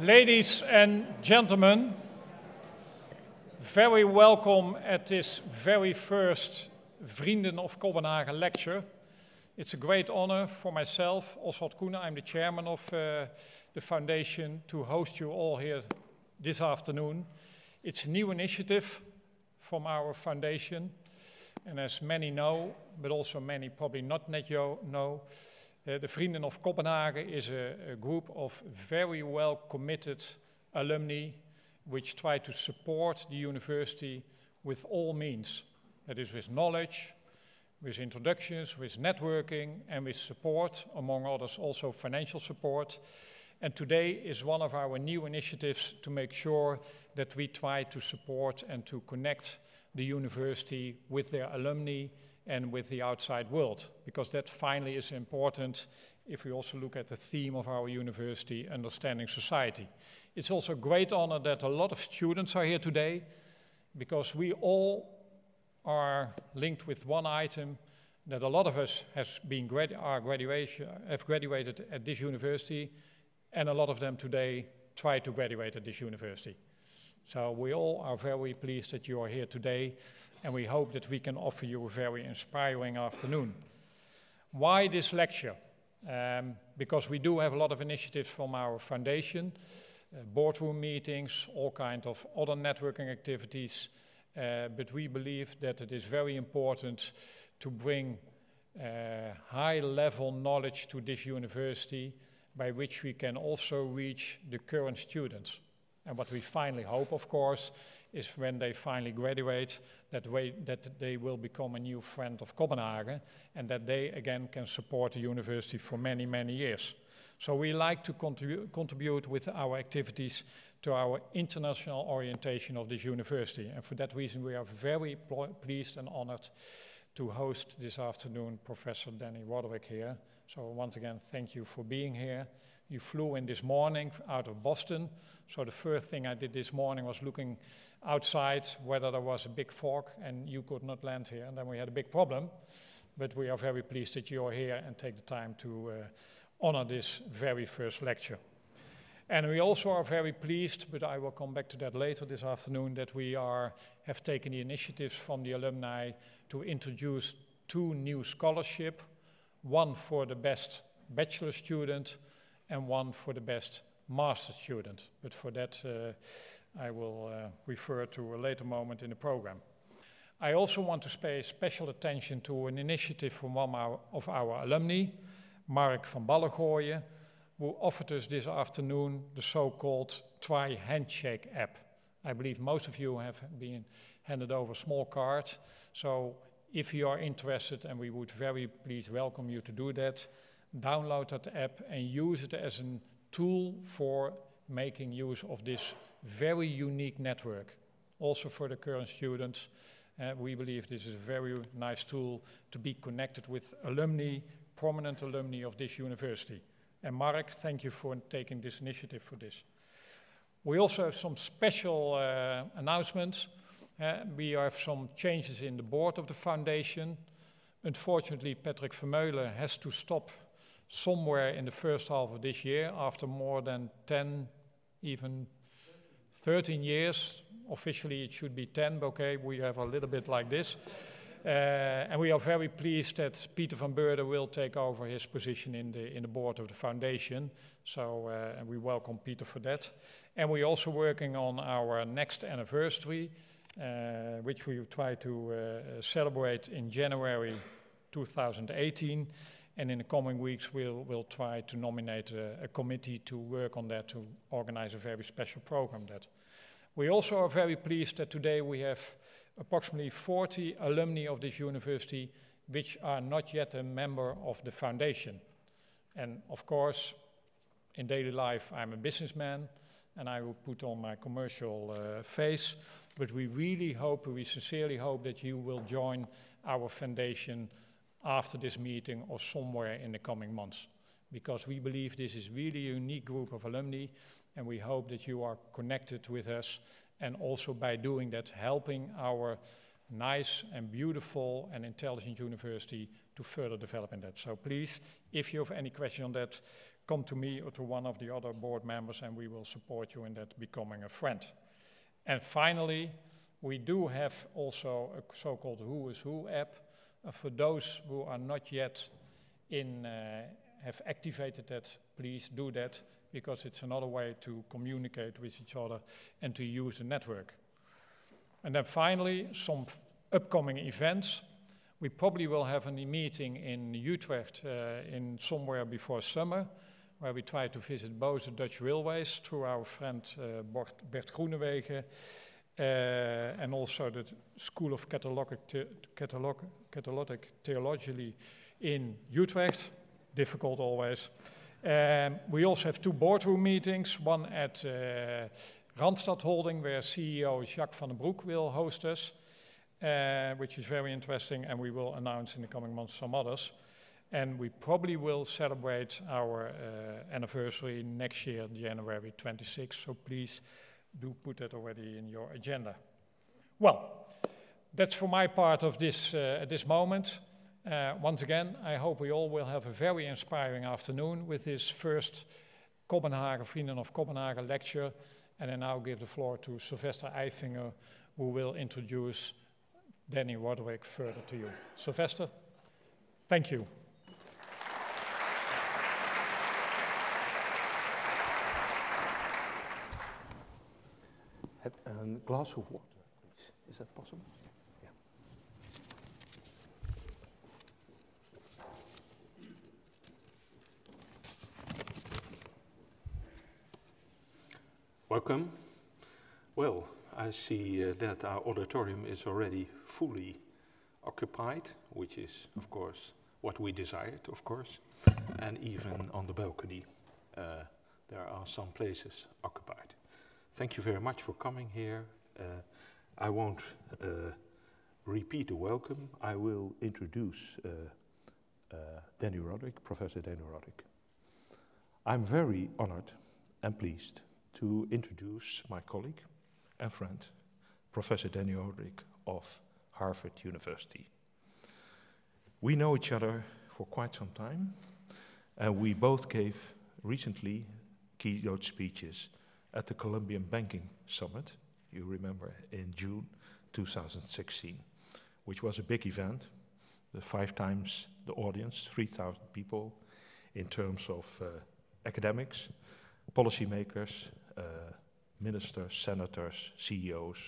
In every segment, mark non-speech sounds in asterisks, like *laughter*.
Ladies and gentlemen, very welcome at this very first Vrienden of Cobbenhagen lecture. It's a great honor for myself, Oswald Koene, I'm the chairman of uh, the foundation, to host you all here this afternoon. It's a new initiative from our foundation, and as many know, but also many probably not net know, Eh, the Vrienden of Cobbenhagen is a, a, group of very well committed alumni which try to support the university with all means. That is with knowledge, with introductions, with networking, and with support, among others also financial support. And today is one of our new initiatives to make sure that we try to support and to connect the university with their alumni and with the outside world, because that finally is important if we also look at the theme of our university, Understanding Society. It's also a great honor that a lot of students are here today, because we all are linked with one item that a lot of us has been grad are graduation, have graduated at this university, and a lot of them today try to graduate at this university. So we all are very pleased that you are here today, and we hope that we can offer you a very inspiring afternoon. Why this lecture? Um, because we do have a lot of initiatives from our foundation, uh, boardroom meetings, all kind of other networking activities, uh, but we believe that it is very important to bring uh, high-level knowledge to this university by which we can also reach the current students. And what we finally hope, of course, is when they finally graduate, that, way, that they will become a new friend of Cobbenhagen and that they again can support the university for many, many years. So we like to contribu contribute with our activities to our international orientation of this university. And for that reason, we are very pleased and honored to host this afternoon Professor Dani Rodrik here. So once again, thank you for being here. You flew in this morning out of Boston. So the first thing I did this morning was looking outside whether there was a big fog and you could not land here. And then we had a big problem. But we are very pleased that you are here and take the time to uh, honor this very first lecture. And we also are very pleased, but I will come back to that later this afternoon, that we are, have taken the initiatives from the alumni to introduce two new scholarship, one for the best bachelor student and one for the best master student. But for that, uh, I will uh, refer to a later moment in the program. I also want to pay special attention to an initiative from one of our alumni, Mark van Ballengooien, who offered us this afternoon the so-called Try Handshake app. I believe most of you have been handed over small cards, so if you are interested, and we would very please welcome you to do that, download that app and use it as a tool for making use of this very unique network. Also for the current students, uh, we believe this is a very nice tool to be connected with alumni, prominent alumni of this university. And Mark, thank you for taking this initiative for this. We also have some special uh, announcements. We have some changes in the board of the foundation. Unfortunately, Patrick Vermeulen has to stop somewhere in the first half of this year after more than 10, even 13 years. Officially it should be 10, but okay, we have a little bit like this. Uh, and we are very pleased that Peter van Beurden will take over his position in the, in the board of the foundation. So, uh, and we welcome Peter for that. And we're also working on our next anniversary, which we try to uh, celebrate in January 2018. And in the coming weeks, we'll, we'll try to nominate a, a, committee to work on that to organize a very special program that. We also are very pleased that today we have approximately 40 alumni of this university which are not yet a member of the foundation. And of course, in daily life, I'm a businessman and I will put on my commercial uh, face, but we really hope, we sincerely hope that you will join our foundation after this meeting or somewhere in the coming months. Because we believe this is really a unique group of alumni and we hope that you are connected with us and also by doing that helping our nice and beautiful and intelligent university to further develop in that. So please, if you have any question on that, come to me or to one of the other board members and we will support you in that becoming a friend. And finally, we do have also a so-called Who is Who app. Uh, for those who are not yet in, uh, have activated that, please do that because it's another way to communicate with each other and to use the network. And then finally, some upcoming events. We probably will have a meeting in Utrecht uh, in somewhere before summer, where we try to visit both the Dutch railways through our friend uh, Bert Groenewegen, uh, and also the School of Catalogic, the Catalogic Theology in Utrecht. Difficult always. Um, we also have two boardroom meetings, one at uh, Randstad Holding, where CEO Jacques van den Broek will host us, uh, which is very interesting, and we will announce in the coming months some others. And we probably will celebrate our uh, anniversary next year, January 26. So please do put that already in your agenda. Well, that's for my part of this uh, at this moment. Uh, once again, I hope we all will have a very inspiring afternoon with this first Cobbenhagen, Vrienden of Cobbenhagen lecture. And I now give the floor to Sylvester Eijffinger, who will introduce Dani Rodrik further to you. Sylvester, thank you. A glass of water, please. Is that possible? Welcome. Well, I see uh, that our auditorium is already fully occupied, which is, of course, what we desired, of course. And even on the balcony, uh, there are some places occupied. Thank you very much for coming here. Uh, I won't uh, repeat the welcome. I will introduce uh, uh, Dani Rodrik, Professor Dani Rodrik. I'm very honored and pleased to introduce my colleague and friend, Professor Dani Rodrik of Harvard University. We know each other for quite some time, and we both gave recently keynote speeches at the Colombian Banking Summit, you remember, in June 2016, which was a big event, the five times the audience, 3,000 people, in terms of uh, academics, policymakers, uh, ministers, senators, CEOs,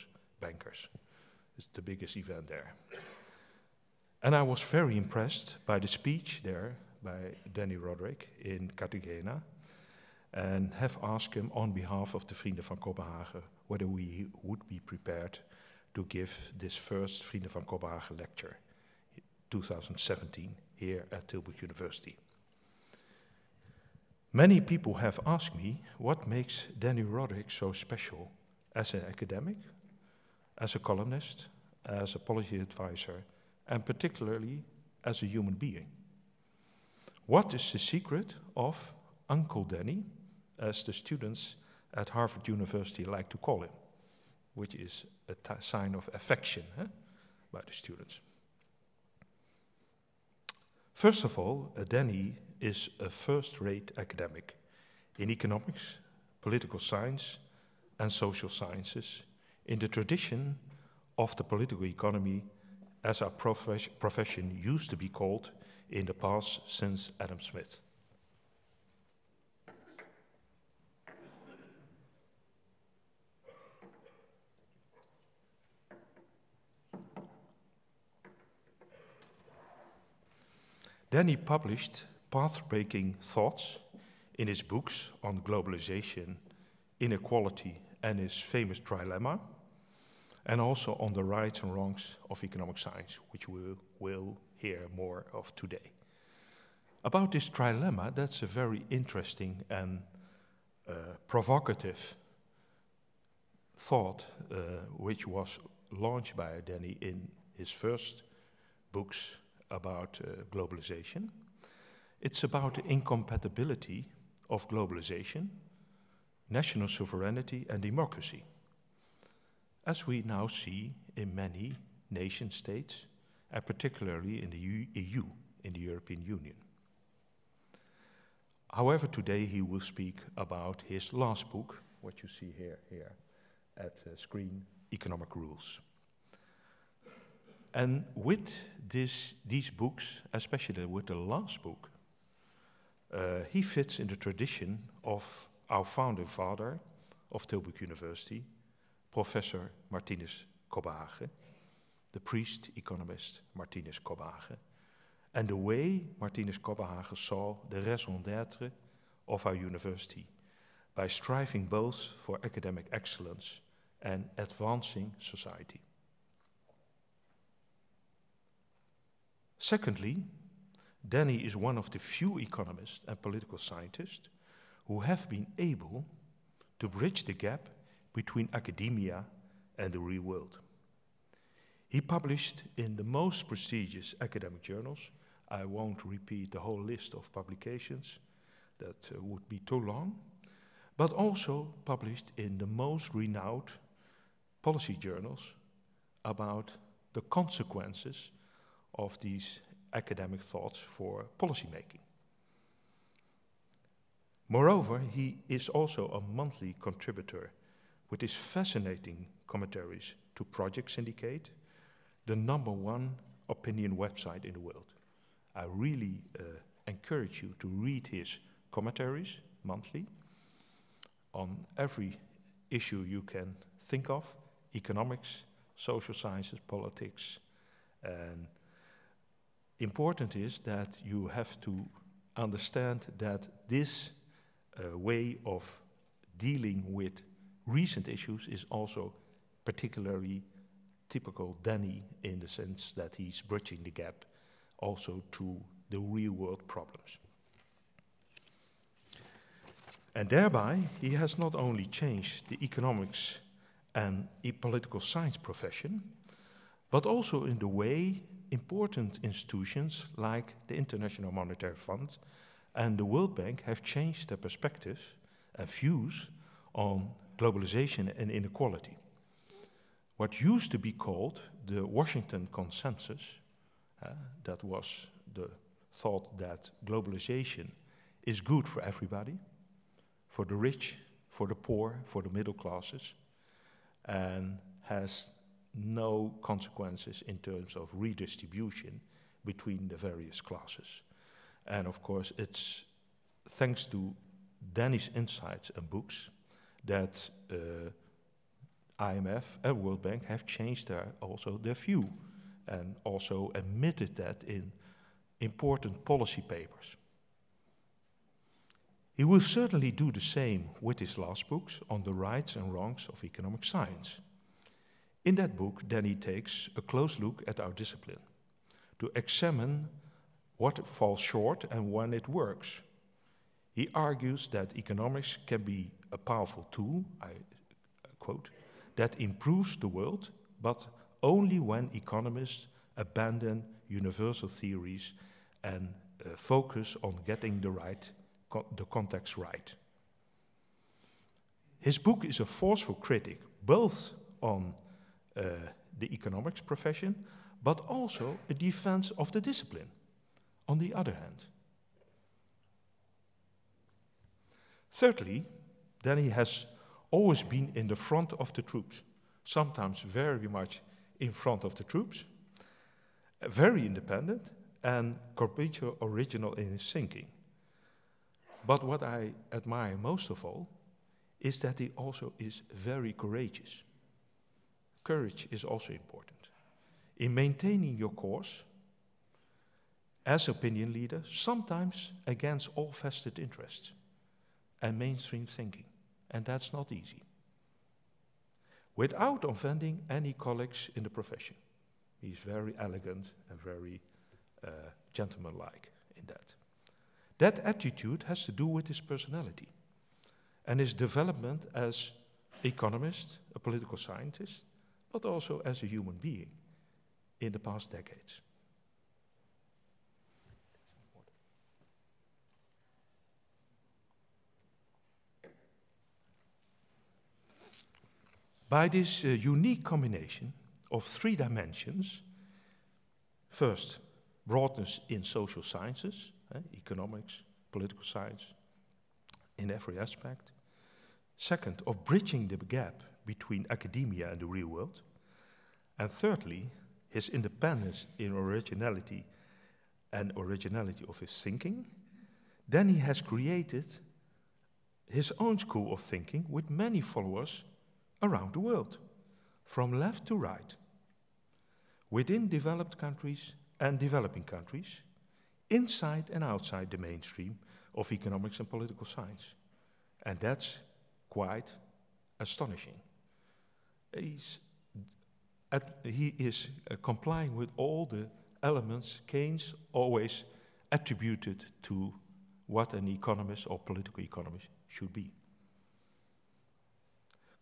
bankers. It's the biggest event there. And I was very impressed by the speech there by Dani Rodrik in Cartagena, and have asked him on behalf of the Vrienden van Cobbenhagen whether we would be prepared to give this first Vrienden van Cobbenhagen lecture, 2017, here at Tilburg University. Many people have asked me what makes Dani Rodrik so special as an academic, as a columnist, as a policy advisor, and particularly as a human being. What is the secret of Uncle Dani? As the students at Harvard University like to call him, which is a sign of affection eh, by the students. First of all, uh, Dani is a first rate academic in economics, political science, and social sciences in the tradition of the political economy as our profes profession used to be called in the past since Adam Smith. Then he published path-breaking thoughts in his books on globalization, inequality, and his famous trilemma, and also on the rights and wrongs of economic science, which we will hear more of today. About this trilemma, that's a very interesting and uh, provocative thought, uh, which was launched by Dani in his first books about uh, globalization. It's about the incompatibility of globalization, national sovereignty, and democracy, as we now see in many nation states, and particularly in the EU, in the European Union. However, today he will speak about his last book, what you see here, here at the screen, Economic Rules. And with this, these books, especially with the last book, uh, he fits in the tradition of our founding father of Tilburg University, Professor Martinus Cobbenhagen, the priest economist Martinus Cobbenhagen, and the way Martinus Cobbenhagen saw the raison d'etre of our university by striving both for academic excellence and advancing society. Secondly, Dani is one of the few economists and political scientists who have been able to bridge the gap between academia and the real world. He published in the most prestigious academic journals. I won't repeat the whole list of publications, that uh, would be too long, but also published in the most renowned policy journals about the consequences of these academic thoughts for policymaking. Moreover, he is also a monthly contributor with his fascinating commentaries to Project Syndicate, the number one opinion website in the world. I really uh, encourage you to read his commentaries monthly on every issue you can think of economics, social sciences, politics. And important is that you have to understand that this uh, way of dealing with recent issues is also particularly typical Dani in the sense that he's bridging the gap also to the real world problems. And thereby, he has not only changed the economics and e political science profession, but also in the way important institutions like the International Monetary Fund and the World Bank have changed their perspectives and views on globalization and inequality. What used to be called the Washington Consensus, uh, that was the thought that globalization is good for everybody, for the rich, for the poor, for the middle classes, and has no consequences in terms of redistribution between the various classes. And of course, it's thanks to Dani's insights and books that uh, IMF and World Bank have changed their, also their view and also admitted that in important policy papers. He will certainly do the same with his last books on the rights and wrongs of economic science. In that book, Danny takes a close look at our discipline to examine what falls short and when it works. He argues that economics can be a powerful tool, I quote, that improves the world, but only when economists abandon universal theories and uh, focus on getting the right co the context right. His book is a forceful critic both on Eh, the economics profession, but also a defense of the discipline on the other hand. Thirdly, then he has always been in the front of the troops, sometimes very much in front of the troops, very independent, and Corpiccio original in his thinking. But what I admire most of all is that he also is very courageous. Courage is also important. In maintaining your course, as opinion leader, sometimes against all vested interests and mainstream thinking. And that's not easy. Without offending any colleagues in the profession. He's very elegant and very uh, gentlemanlike in that. That attitude has to do with his personality and his development as economist, a political scientist, but also as a human being in the past decades. By this uh, unique combination of three dimensions first, broadness in social sciences, eh, economics, political science, in every aspect. Second, of bridging the gap between academia and the real world. And thirdly, his independence in originality and originality of his thinking. Then he has created his own school of thinking with many followers around the world, from left to right, within developed countries and developing countries, inside and outside the mainstream of economics and political science. And that's quite astonishing. He's at, he is uh, complying with all the elements Keynes always attributed to what an economist or political economist should be.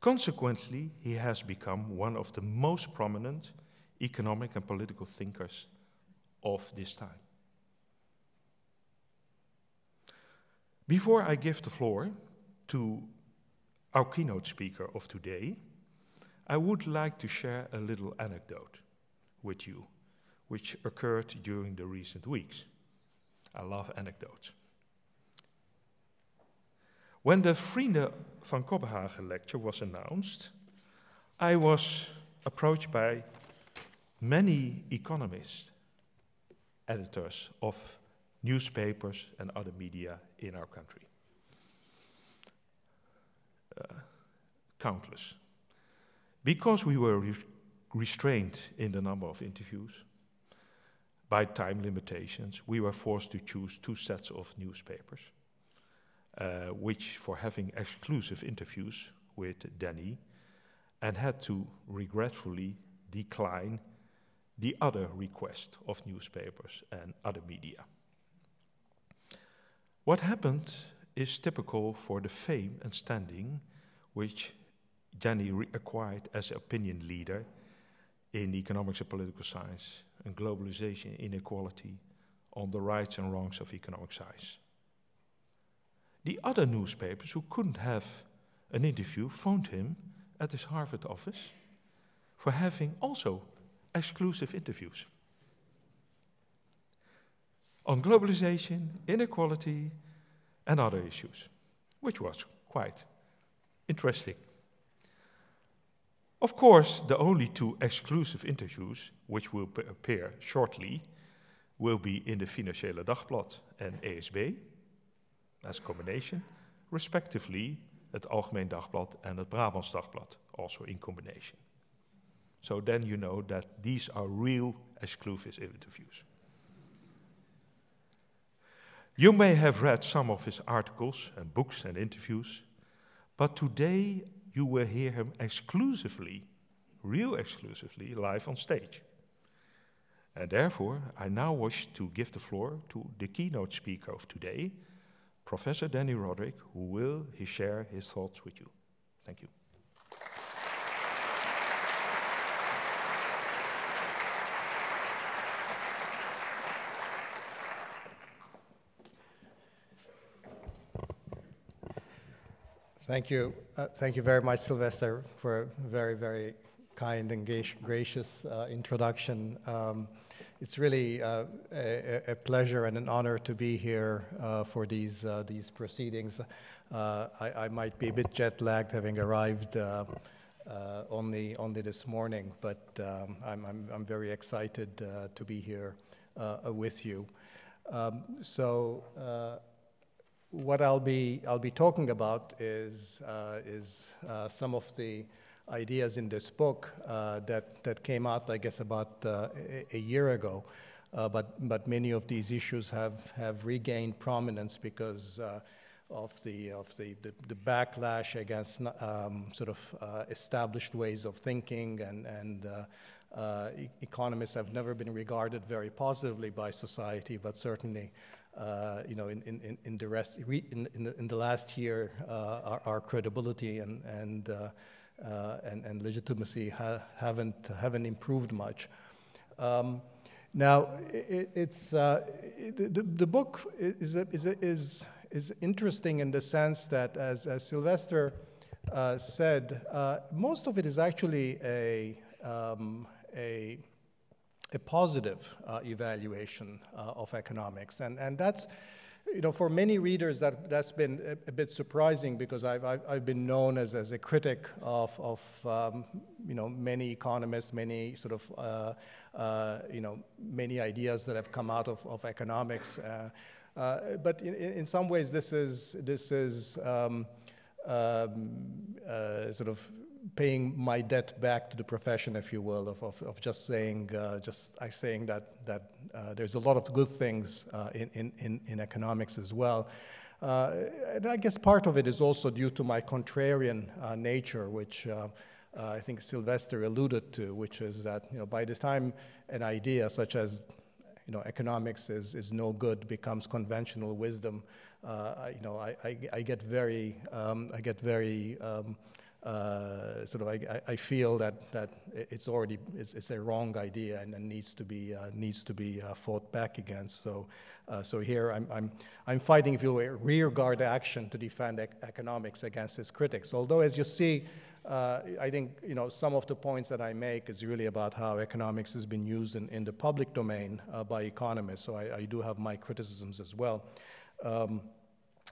Consequently, he has become one of the most prominent economic and political thinkers of this time. Before I give the floor to our keynote speaker of today, I would like to share a little anecdote with you, which occurred during the recent weeks. I love anecdotes. When the Vrienden van Cobbenhagen lecture was announced, I was approached by many economists, editors of newspapers and other media in our country. Uh, countless. Because we were re restrained in the number of interviews by time limitations, we were forced to choose two sets of newspapers, uh, which for having exclusive interviews with Dani, and had to regretfully decline the other request of newspapers and other media. What happened is typical for the fame and standing which Dani acquired as opinion leader in economics and political science and globalization inequality on the rights and wrongs of economic science. The other newspapers who couldn't have an interview phoned him at his Harvard office for having also exclusive interviews on globalization, inequality, and other issues, which was quite interesting. Of course, the only two exclusive interviews, which will appear shortly, will be in the Financieele Dagblad and ASB, as combination, respectively het Algemeen Dagblad and het Brabants Dagblad, also in combination. So then you know that these are real exclusive interviews. You may have read some of his articles and books and interviews, but today you will hear him exclusively, real exclusively, live on stage. And therefore, I now wish to give the floor to the keynote speaker of today, Professor Dani Rodrik, who will share his thoughts with you. Thank you. Thank you. Uh, thank you very much, Sylvester, for a very, very kind and gracious uh, introduction. Um, it's really uh, a, a, pleasure and an honor to be here uh, for these, uh, these proceedings. Uh, I, I, might be a bit jet lagged having arrived only, only this morning, but um, I'm, I'm, I'm, very excited to be here with you. Um, so what I'll be, I'll be talking about is, uh, is uh, some of the ideas in this book uh, that, that came out, I guess, about uh, a, a, year ago. Uh, but, but many of these issues have, have regained prominence because uh, of, the, of the, the, the backlash against um, sort of established ways of thinking and, and e economists have never been regarded very positively by society, but certainly uh, you know, in, in, in the rest, in, in, the, in the last year, uh, our, our, credibility and, and, uh, uh and, and, legitimacy ha haven't, haven't improved much. Um, now, it, it's, uh, it, the, the book is, is, is, is interesting in the sense that, as, as Sylvester uh, said, most of it is actually a, um, a a positive uh, evaluation uh, of economics. And, and that's, you know, for many readers, that, that's been a, a bit surprising because I've, I've, I've, been known as, as a critic of, of um, you know, many economists, many sort of, uh, uh, you know, many ideas that have come out of, of economics. Uh, uh but in, in some ways, this is, this is um, um, uh, sort of paying my debt back to the profession, if you will, of, of, of just saying, uh, just I saying that, that uh, there's a lot of good things uh, in, in, in economics as well. Uh, and I guess part of it is also due to my contrarian uh, nature, which uh, I think Sylvester alluded to, which is that you know, by the time an idea such as you know, economics is, is no good becomes conventional wisdom, you know, I, I, I, get very, um, I get very um, uh, sort of I, I, feel that, that it's already it's, it's a wrong idea and, and needs to be uh, needs to be uh, fought back against. So uh, so here I'm, I'm I'm fighting if you will rearguard action to defend ec economics against its critics. Although as you see. Uh, I think you know some of the points that I make is really about how economics has been used in, in the public domain uh, by economists. So I, I, do have my criticisms as well. Um,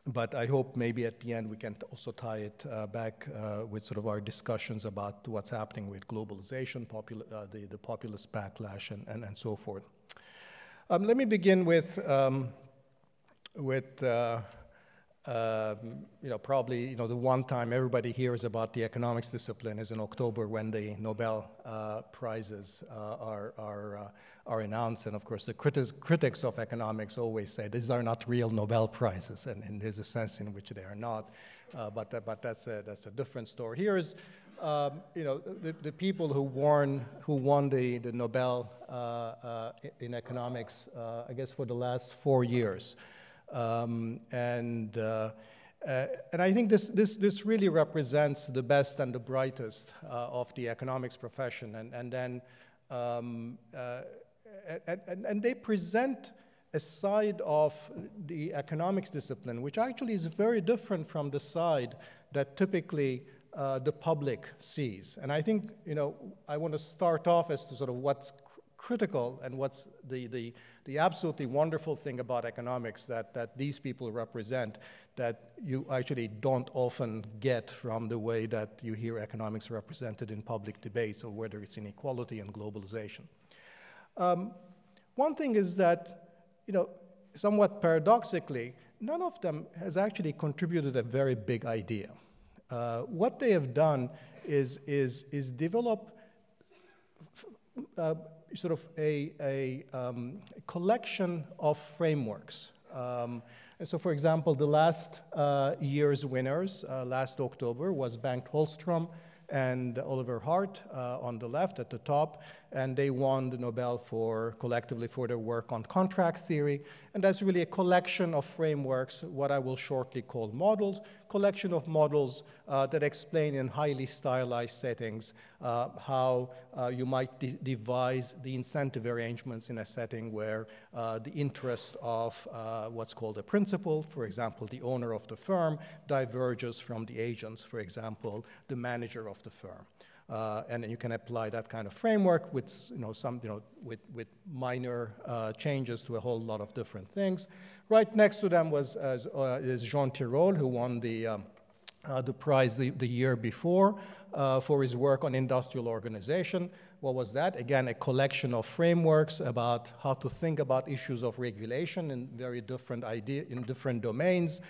but I hope maybe at the end we can also tie it uh, back uh, with sort of our discussions about what's happening with globalization, uh, the, the populist backlash, and, and, and so forth. Um, let me begin with, um, with uh, um, you know, probably you know, the one time everybody hears about the economics discipline is in October when the Nobel uh, Prizes uh, are, are, uh, are announced. And of course, the critics, critics of economics always say these are not real Nobel Prizes, and, and there's a sense in which they are not. Uh, but but that's, a, that's a different story. Here's um, you know, the, the, people who won, who won the, the Nobel uh, uh, in economics, I guess, for the last four years. Um, and, uh, uh, and I think this, this, this really represents the best and the brightest uh, of the economics profession. And, and then um, uh, and, and, they present a side of the economics discipline, which actually is very different from the side that typically uh, the public sees. And I think, you know, I want to start off as to sort of what's critical and what's the, the, the absolutely wonderful thing about economics that, that these people represent that you actually don't often get from the way that you hear economics represented in public debates or whether it's inequality and globalization. Um, one thing is that, you know, somewhat paradoxically, none of them has actually contributed a very big idea. Uh, what they have done is, is, is develop uh, sort of a, a, um, collection of frameworks. Um, and so, for example, the last uh, year's winners, uh, last October, was Bengt Holmström and Oliver Hart uh, on the left at the top, and they won the Nobel for collectively for their work on contract theory. And that's really a collection of frameworks, what I will shortly call models, collection of models uh, that explain in highly stylized settings uh, how uh, you might de devise the incentive arrangements in a setting where uh, the interest of uh, what's called a principal, for example, the owner of the firm, diverges from the agents, for example, the manager of the firm. Uh, and you can apply that kind of framework with, you know, some, you know, with, with minor uh, changes to a whole lot of different things. Right next to them was uh, is Jean Tirole, who won the, um, uh, the prize the, the year before uh, for his work on industrial organization. What was that? Again, a collection of frameworks about how to think about issues of regulation in very different idea in different domains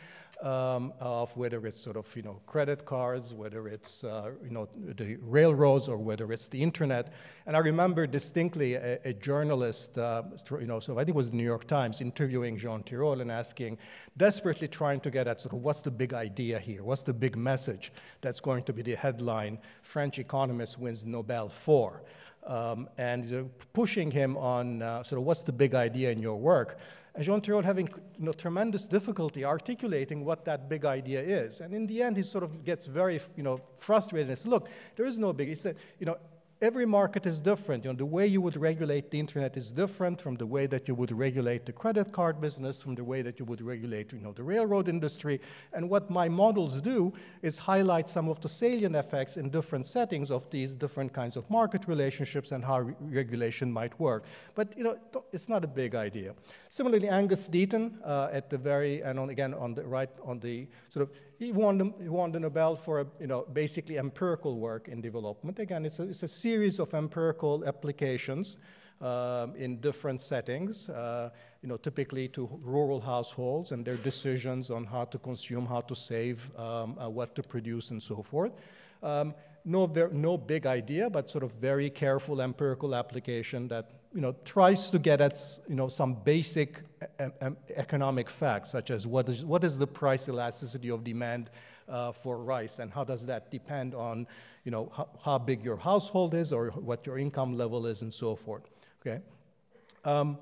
um, of whether it's sort of, you know, credit cards, whether it's, uh, you know, the railroads or whether it's the internet. And I remember distinctly a, a journalist, uh, you know, so I think it was the New York Times, interviewing Jean Tirole and asking, desperately trying to get at sort of what's the big idea here? What's the big message that's going to be the headline French economist wins Nobel for? Um, and uh, pushing him on uh, sort of what's the big idea in your work and Jean Tirole having you know, tremendous difficulty articulating what that big idea is. And in the end, he sort of gets very you know, frustrated and says, look, there is no big, he said, you know, every market is different. You know, the way you would regulate the internet is different from the way that you would regulate the credit card business, from the way that you would regulate, you know, the railroad industry. And what my models do is highlight some of the salient effects in different settings of these different kinds of market relationships and how re regulation might work. But, you know, it's not a big idea. Similarly, Angus Deaton uh, at the very, and on, again, on the right, on the sort of he won, the, he won the Nobel for, you know, basically empirical work in development. Again, it's a, it's a series of empirical applications um, in different settings, uh, you know, typically to rural households and their decisions on how to consume, how to save, um, uh, what to produce, and so forth. Um, no, no big idea, but sort of very careful empirical application that you know, tries to get at you know, some basic economic facts, such as what is, what is the price elasticity of demand uh, for rice, and how does that depend on you know, how, how, big your household is or what your income level is, and so forth. Okay. Um,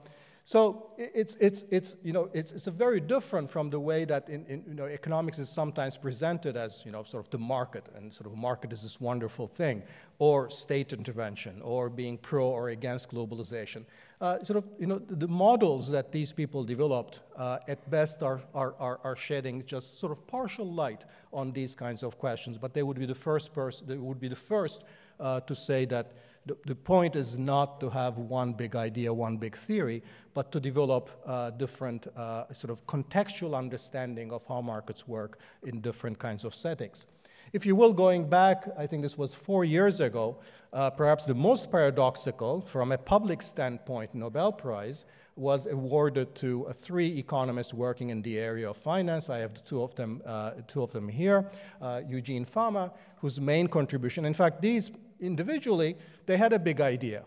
so it's, it's, it's, you know, it's, it's very different from the way that in, in, you know, economics is sometimes presented as you know, sort of the market, and sort of market is this wonderful thing, or state intervention, or being pro or against globalization. Uh, sort of, you know, the, the, models that these people developed uh, at best are, are, are, are, shedding just sort of partial light on these kinds of questions, but they would be the first person, they would be the first uh, to say that the, the, point is not to have one big idea, one big theory, but to develop uh, different uh, sort of contextual understanding of how markets work in different kinds of settings. If you will, going back, I think this was four years ago, uh, perhaps the most paradoxical from a public standpoint Nobel Prize was awarded to uh, three economists working in the area of finance. I have two of them, uh, two of them here. Uh, Eugene Fama, whose main contribution, in fact, these individually, they had a big idea.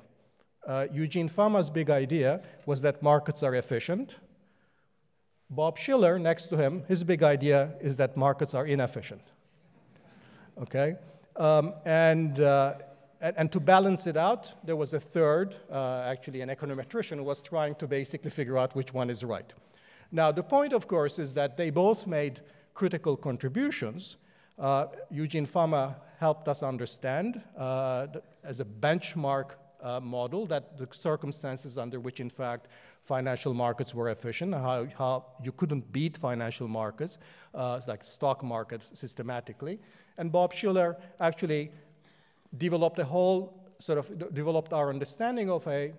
Uh, Eugene Fama's big idea was that markets are efficient. Bob Shiller, next to him, his big idea is that markets are inefficient. Okay? Um, and, uh, and, and, to balance it out, there was a third, uh, actually an econometrician, who was trying to basically figure out which one is right. Now, the point, of course, is that they both made critical contributions. Uh, Eugene Fama helped us understand uh, as a benchmark uh, model that the circumstances under which, in fact, financial markets were efficient, how, how you couldn't beat financial markets, uh, like stock markets, systematically. And Bob Shiller actually developed a whole sort of developed our understanding of a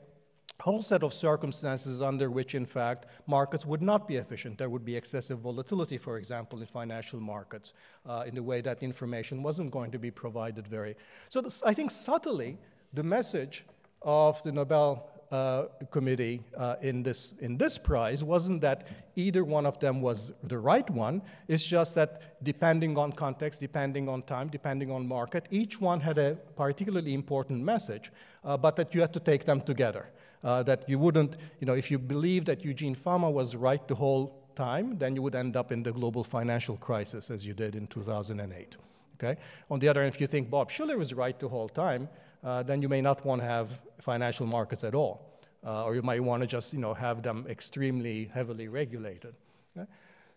whole set of circumstances under which, in fact, markets would not be efficient. There would be excessive volatility, for example, in financial markets, uh, in the way that information wasn't going to be provided very. So this, I think subtly, the message of the Nobel uh, Committee uh, in, this, in this prize wasn't that either one of them was the right one. It's just that depending on context, depending on time, depending on market, each one had a particularly important message, uh, but that you had to take them together uh, that you wouldn't, you know, if you believe that Eugene Fama was right the whole time, then you would end up in the global financial crisis as you did in 2008. Okay? On the other hand, if you think Bob Shiller was right the whole time, uh, then you may not want to have financial markets at all. Uh, or you might want to just you know, have them extremely heavily regulated. Okay?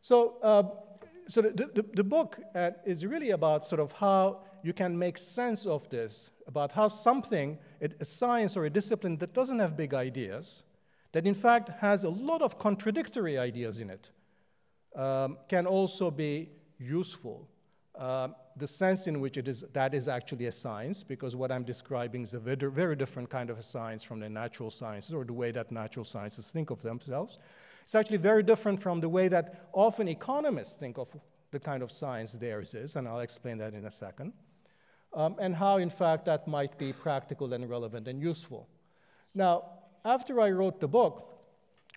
So, uh, so the, the, the book uh, is really about sort of how you can make sense of this about how something, a science or a discipline that doesn't have big ideas, that in fact has a lot of contradictory ideas in it, um, can also be useful. Um, the sense in which it is, that is actually a science, because what I'm describing is a very, very different kind of a science from the natural sciences or the way that natural sciences think of themselves. It's actually very different from the way that often economists think of the kind of science theirs is, and I'll explain that in a second um, and how, in fact, that might be practical and relevant and useful. Now, after I wrote the book,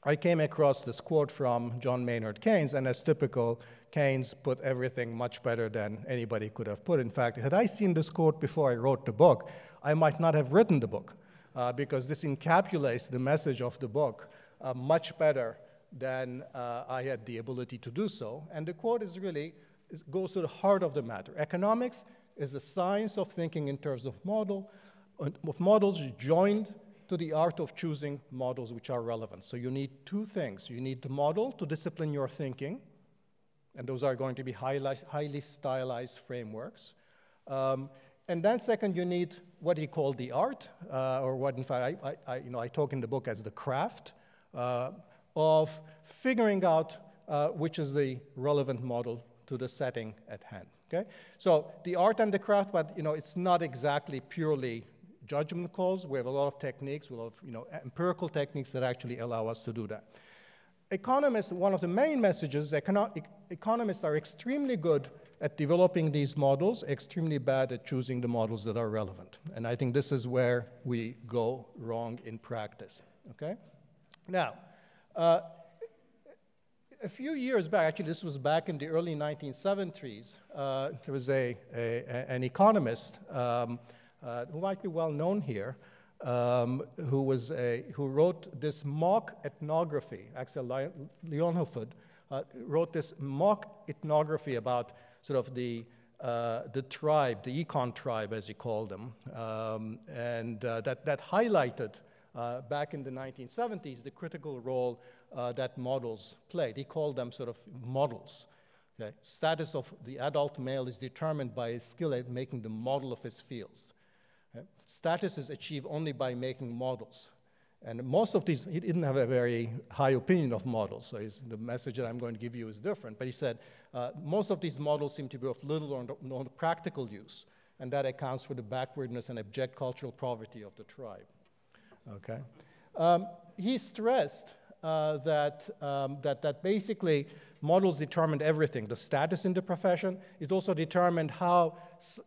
I came across this quote from John Maynard Keynes, and as typical, Keynes put everything much better than anybody could have put. In fact, had I seen this quote before I wrote the book, I might not have written the book, uh, because this encapsulates the message of the book uh, much better than uh, I had the ability to do so. And the quote is really, goes to the heart of the matter. Economics is the science of thinking in terms of model, of models joined to the art of choosing models which are relevant. So you need two things. You need the model to discipline your thinking, and those are going to be highly, highly stylized frameworks. Um, and then second, you need what he called the art, uh, or what in fact I, I, you know, I talk in the book as the craft uh, of figuring out uh, which is the relevant model to the setting at hand. Okay? So the art and the craft, but you know, it's not exactly purely judgment calls. We have a lot of techniques, we have you know, empirical techniques that actually allow us to do that. Economists, one of the main messages, econo economists are extremely good at developing these models, extremely bad at choosing the models that are relevant. And I think this is where we go wrong in practice. Okay? Now, uh, a few years back, actually, this was back in the early 1970s, uh, there was a, a, an economist um, uh, who might be well known here, um, who, was a, who wrote this mock ethnography. Axel Leijonhufvud uh, wrote this mock ethnography about sort of the, uh, the tribe, the Econ tribe, as he called them, um, and uh, that, that highlighted uh, back in the 1970s the critical role uh, that models played. He called them sort of models. Okay? Status of the adult male is determined by his skill at making the model of his fields. Okay? Status is achieved only by making models. And most of these, he didn't have a very high opinion of models, so the message that I'm going to give you is different. But he said uh, most of these models seem to be of little or no practical use, and that accounts for the backwardness and abject cultural poverty of the tribe. Okay? Um, he stressed uh, that, um, that, that basically models determined everything the status in the profession. It also determined how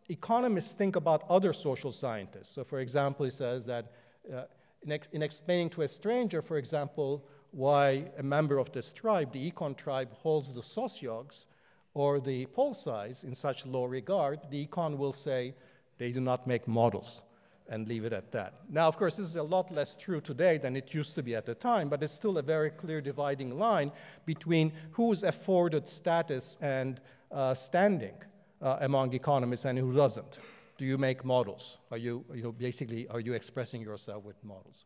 economists think about other social scientists. So, for example, he says that uh, in, ex in explaining to a stranger, for example, why a member of this tribe, the Econ tribe, holds the sociogs or the Polscis in such low regard, the Econ will say they do not make models and leave it at that. Now, of course, this is a lot less true today than it used to be at the time, but it's still a very clear dividing line between who is afforded status and uh, standing uh, among economists and who doesn't. Do you make models? Are you, you know, basically, are you expressing yourself with models?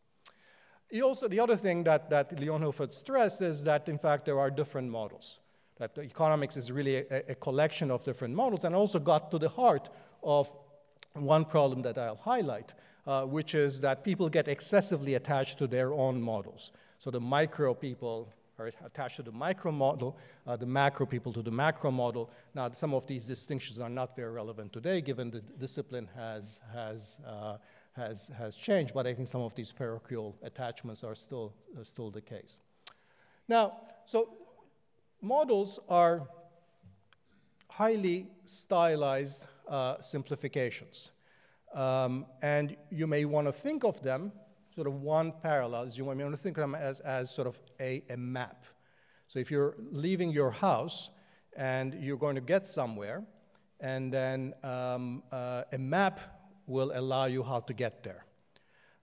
He also, the other thing that, that Leijonhufvud stressed is that, in fact, there are different models. That economics is really a, a collection of different models, and also got to the heart of one problem that I'll highlight, uh, which is that people get excessively attached to their own models. So the micro people are attached to the micro model, uh, the macro people to the macro model. Now, some of these distinctions are not very relevant today, given the discipline has, has, uh, has, has changed, but I think some of these parochial attachments are still, uh, still the case. Now, so models are highly stylized uh, simplifications. Um, and you may want to think of them sort of one parallel, you may want to think of them as, as sort of a, a map. So if you're leaving your house and you're going to get somewhere, and then um, uh, a map will allow you how to get there.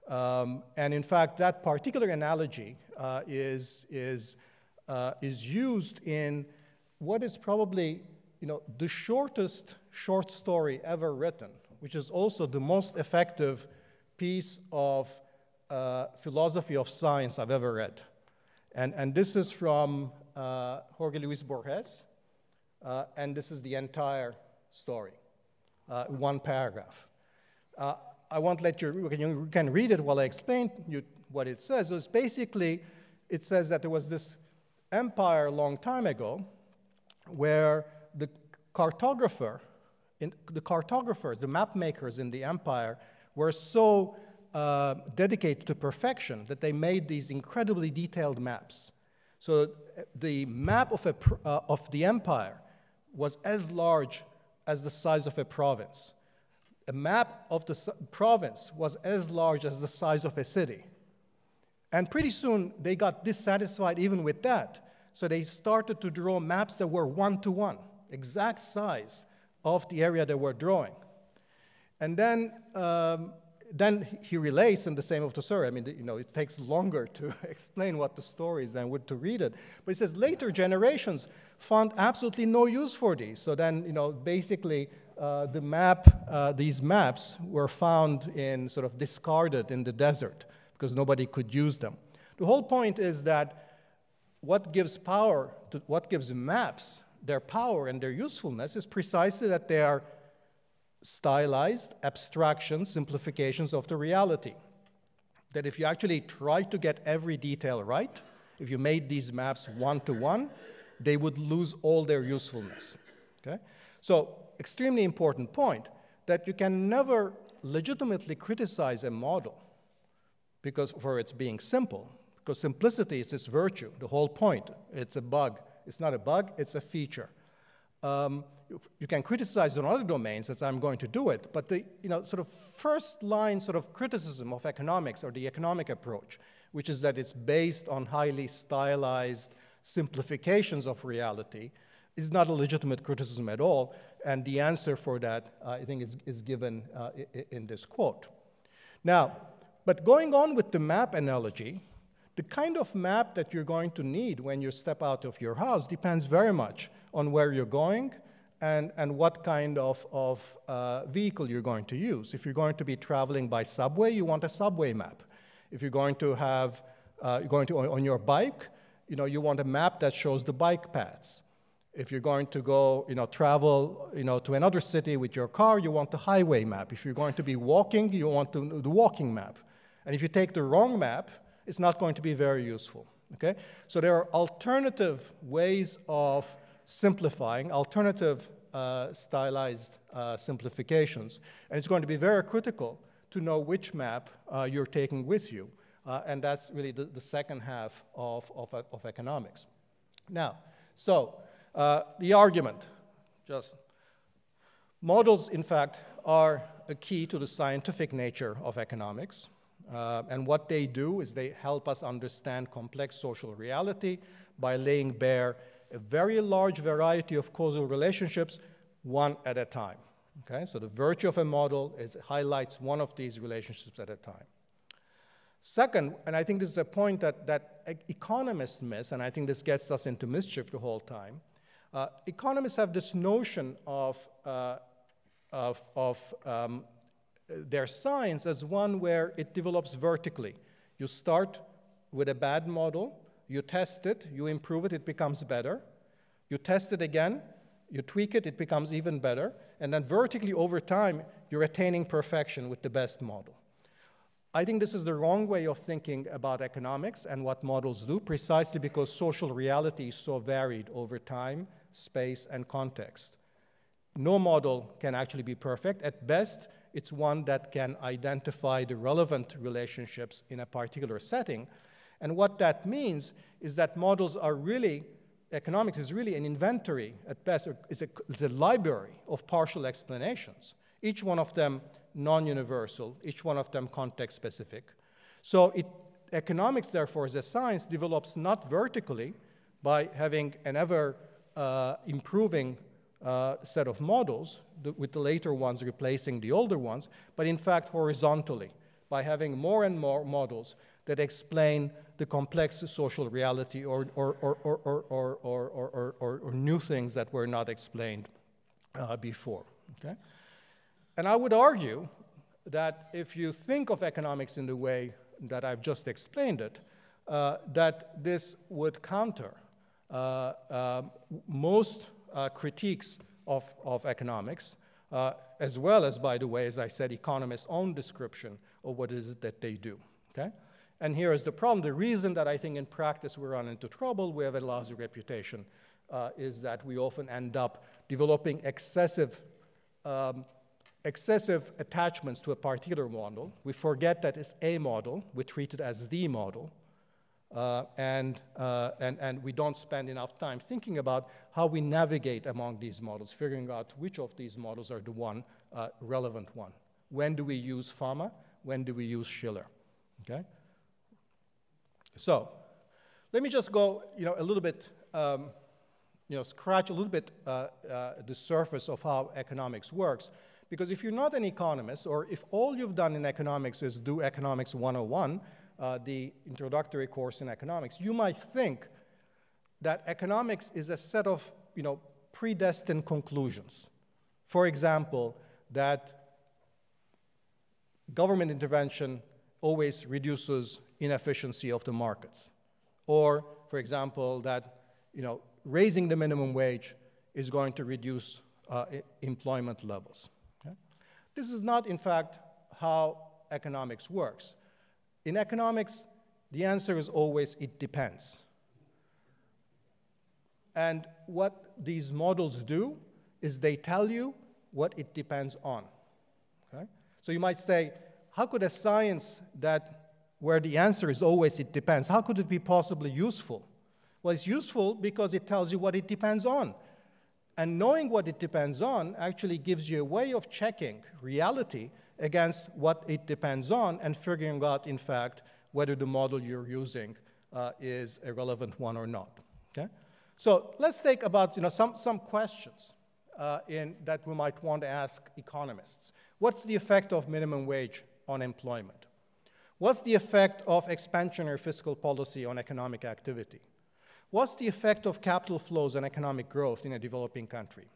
Um, and in fact, that particular analogy uh, is, is, uh, is used in what is probably you know, the shortest short story ever written, which is also the most effective piece of uh, philosophy of science I've ever read. And, and this is from uh, Jorge Luis Borges, uh, and this is the entire story, uh, one paragraph. Uh, I won't let you, you can read it while I explain you what it says. So it's basically, it says that there was this empire a long time ago where cartographer, in, the cartographers, the map makers in the empire were so uh, dedicated to perfection that they made these incredibly detailed maps. So the map of, a, uh, of the empire was as large as the size of a province. A map of the province was as large as the size of a city. And pretty soon they got dissatisfied even with that. So they started to draw maps that were one to one exact size of the area they were drawing. And then, um, then he relates in the same of the story. I mean, you know, it takes longer to *laughs* explain what the story is than would to read it. But he says later generations found absolutely no use for these. So then, you know, basically uh, the map, uh, these maps were found in sort of discarded in the desert because nobody could use them. The whole point is that what gives power to what gives maps their power and their usefulness is precisely that they are stylized abstractions, simplifications of the reality. That if you actually try to get every detail right, if you made these maps one to one, they would lose all their usefulness. Okay? So, extremely important point that you can never legitimately criticize a model because for its being simple, because simplicity is its virtue, the whole point. It's a bug. It's not a bug, it's a feature. Um, you can criticize it on other domains as I'm going to do it, but the you know, sort of first line sort of criticism of economics or the economic approach, which is that it's based on highly stylized simplifications of reality, is not a legitimate criticism at all. And the answer for that, uh, I think, is, is given uh, in this quote. Now, but going on with the map analogy, the kind of map that you're going to need when you step out of your house depends very much on where you're going and, and what kind of, of uh, vehicle you're going to use. If you're going to be traveling by subway, you want a subway map. If you're going to have, uh, you're going to on your bike, you know, you want a map that shows the bike paths. If you're going to go, you know, travel, you know, to another city with your car, you want the highway map. If you're going to be walking, you want the, the walking map. And if you take the wrong map, it's not going to be very useful. Okay? So there are alternative ways of simplifying, alternative uh, stylized uh, simplifications. And it's going to be very critical to know which map uh, you're taking with you. Uh, and that's really the, the second half of, of, of, economics. Now, so uh, the argument, just models, in fact, are a key to the scientific nature of economics. Uh, and what they do is they help us understand complex social reality by laying bare a very large variety of causal relationships, one at a time. Okay, so the virtue of a model is it highlights one of these relationships at a time. Second, and I think this is a point that, that economists miss, and I think this gets us into mischief the whole time. Uh, economists have this notion of, uh, of, of um, their science as one where it develops vertically. You start with a bad model, you test it, you improve it, it becomes better. You test it again, you tweak it, it becomes even better. And then vertically over time, you're attaining perfection with the best model. I think this is the wrong way of thinking about economics and what models do, precisely because social reality is so varied over time, space, and context. No model can actually be perfect. At best, it's one that can identify the relevant relationships in a particular setting. And what that means is that models are really, economics is really an inventory at best, it's a, it's a library of partial explanations, each one of them non universal, each one of them context specific. So it, economics, therefore, as a science, develops not vertically by having an ever uh, improving uh, set of models, the, with the later ones replacing the older ones, but in fact horizontally, by having more and more models that explain the complex social reality or, or, or, or, or, or, or, or, new things that were not explained uh, before. Okay? And I would argue that if you think of economics in the way that I've just explained it, uh, that this would counter uh, uh most uh, critiques of, of economics, uh, as well as, by the way, as I said, economists' own description of what is it that they do. Okay? And here is the problem. The reason that I think in practice we run into trouble, we have a lousy reputation, uh, is that we often end up developing excessive, um, excessive attachments to a particular model. We forget that it's a model, we treat it as the model, uh, and, uh, and, and we don't spend enough time thinking about how we navigate among these models, figuring out which of these models are the one uh, relevant one. When do we use Fama? When do we use Shiller? Okay? So, let me just go you know, a little bit, um, you know, scratch a little bit uh, uh, the surface of how economics works. Because if you're not an economist, or if all you've done in economics is do economics 101, uh, the introductory course in economics, you might think that economics is a set of you know, predestined conclusions. For example, that government intervention always reduces inefficiency of the markets. Or, for example, that you know, raising the minimum wage is going to reduce uh, employment levels. Okay? This is not, in fact, how economics works. In economics, the answer is always it depends. And what these models do is they tell you what it depends on. Okay? So you might say, how could a science that where the answer is always it depends, how could it be possibly useful? Well, it's useful because it tells you what it depends on. And knowing what it depends on actually gives you a way of checking reality against what it depends on and figuring out, in fact, whether the model you're using uh, is a relevant one or not. Okay? So let's take about you know, some, some questions uh, in, that we might want to ask economists. What's the effect of minimum wage on employment? What's the effect of expansionary fiscal policy on economic activity? What's the effect of capital flows on economic growth in a developing country?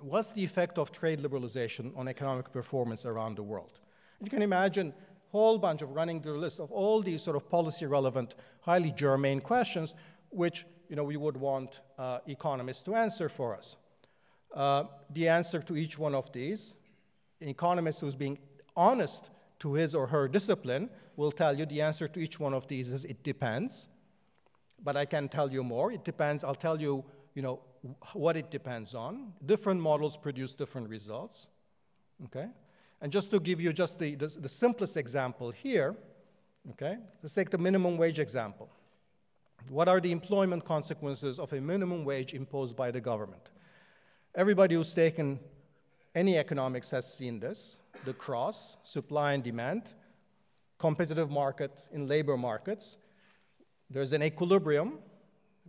What's the effect of trade liberalization on economic performance around the world? And you can imagine a whole bunch of running through a list of all these sort of policy relevant, highly germane questions, which you know, we would want uh, economists to answer for us. Uh, the answer to each one of these, an economist who's being honest to his or her discipline will tell you the answer to each one of these is it depends but I can tell you more. It depends. I'll tell you, you know, what it depends on. Different models produce different results. Okay? And just to give you just the, the, the simplest example here, okay, let's take the minimum wage example. What are the employment consequences of a minimum wage imposed by the government? Everybody who's taken any economics has seen this the cross, supply and demand, competitive market in labor markets, there's an equilibrium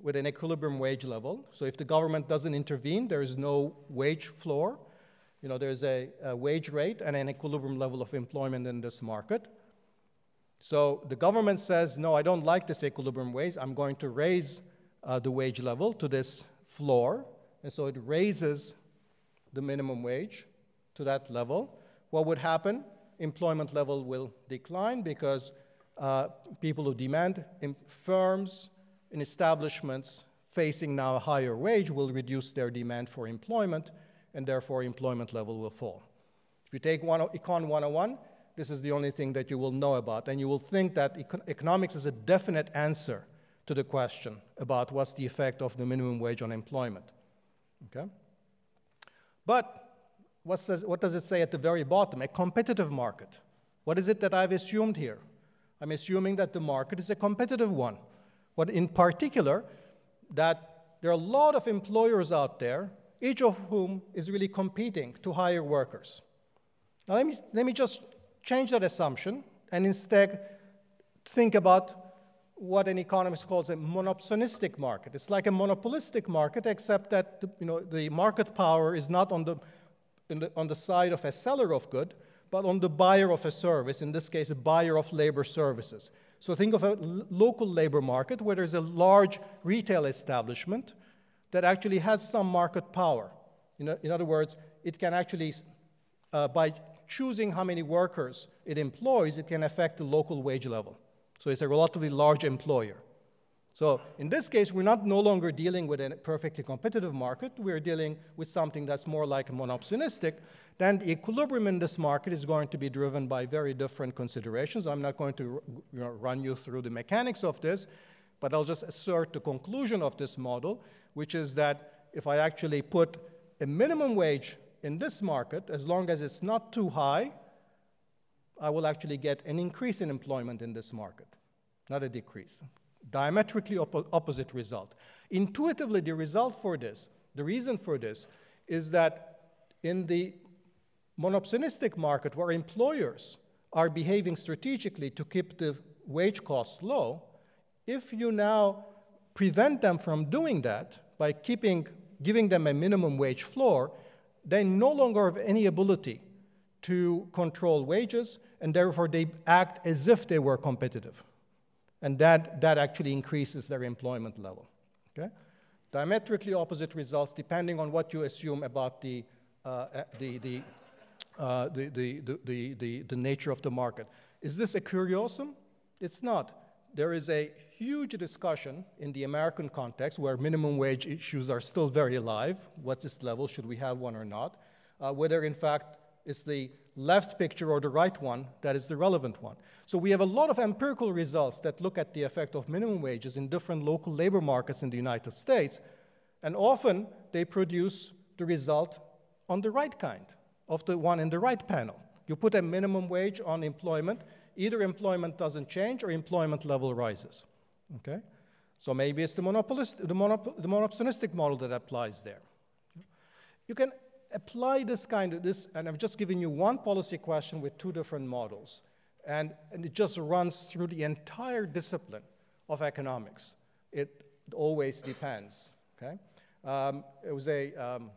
with an equilibrium wage level. So if the government doesn't intervene, there is no wage floor. You know, there's a, a wage rate and an equilibrium level of employment in this market. So the government says, no, I don't like this equilibrium wage. I'm going to raise uh, the wage level to this floor. And so it raises the minimum wage to that level. What would happen? Employment level will decline because uh, people who demand firms and establishments facing now a higher wage will reduce their demand for employment, and therefore employment level will fall. If you take one, Econ 101, this is the only thing that you will know about, and you will think that econ economics is a definite answer to the question about what's the effect of the minimum wage on employment. Okay? But what, says, what does it say at the very bottom? A competitive market. What is it that I've assumed here? I'm assuming that the market is a competitive one. But in particular, that there are a lot of employers out there, each of whom is really competing to hire workers. Now, let me, let me just change that assumption and instead think about what an economist calls a monopsonistic market. It's like a monopolistic market, except that the, you know, the market power is not on the, the, on the side of a seller of good, but on the buyer of a service, in this case, a buyer of labor services. So think of a local labor market where there's a large retail establishment that actually has some market power. In, in other words, it can actually, uh, by choosing how many workers it employs, it can affect the local wage level. So it's a relatively large employer. So in this case, we're not no longer dealing with a perfectly competitive market. We're dealing with something that's more like a monopsonistic, then the equilibrium in this market is going to be driven by very different considerations. I'm not going to you know, run you through the mechanics of this, but I'll just assert the conclusion of this model, which is that if I actually put a minimum wage in this market, as long as it's not too high, I will actually get an increase in employment in this market, not a decrease. Diametrically op opposite result. Intuitively, the result for this, the reason for this, is that in the monopsonistic market where employers are behaving strategically to keep the wage costs low, if you now prevent them from doing that by keeping, giving them a minimum wage floor, they no longer have any ability to control wages, and therefore they act as if they were competitive. And that, that actually increases their employment level. Okay? Diametrically opposite results depending on what you assume about the, uh, the, the uh, the, the, the, the, the nature of the market. Is this a curiosum? It's not. There is a huge discussion in the American context where minimum wage issues are still very alive. What's its level? Should we have one or not? Uh, whether, in fact, it's the left picture or the right one that is the relevant one. So we have a lot of empirical results that look at the effect of minimum wages in different local labor markets in the United States, and often they produce the result on the right kind of the one in the right panel. You put a minimum wage on employment, either employment doesn't change or employment level rises. Okay? So maybe it's the, monopolist, the, monop the monopsonistic model that applies there. You can apply this kind of this, and I've just given you one policy question with two different models. And, and it just runs through the entire discipline of economics. It always depends. Okay? Um, it was a, um,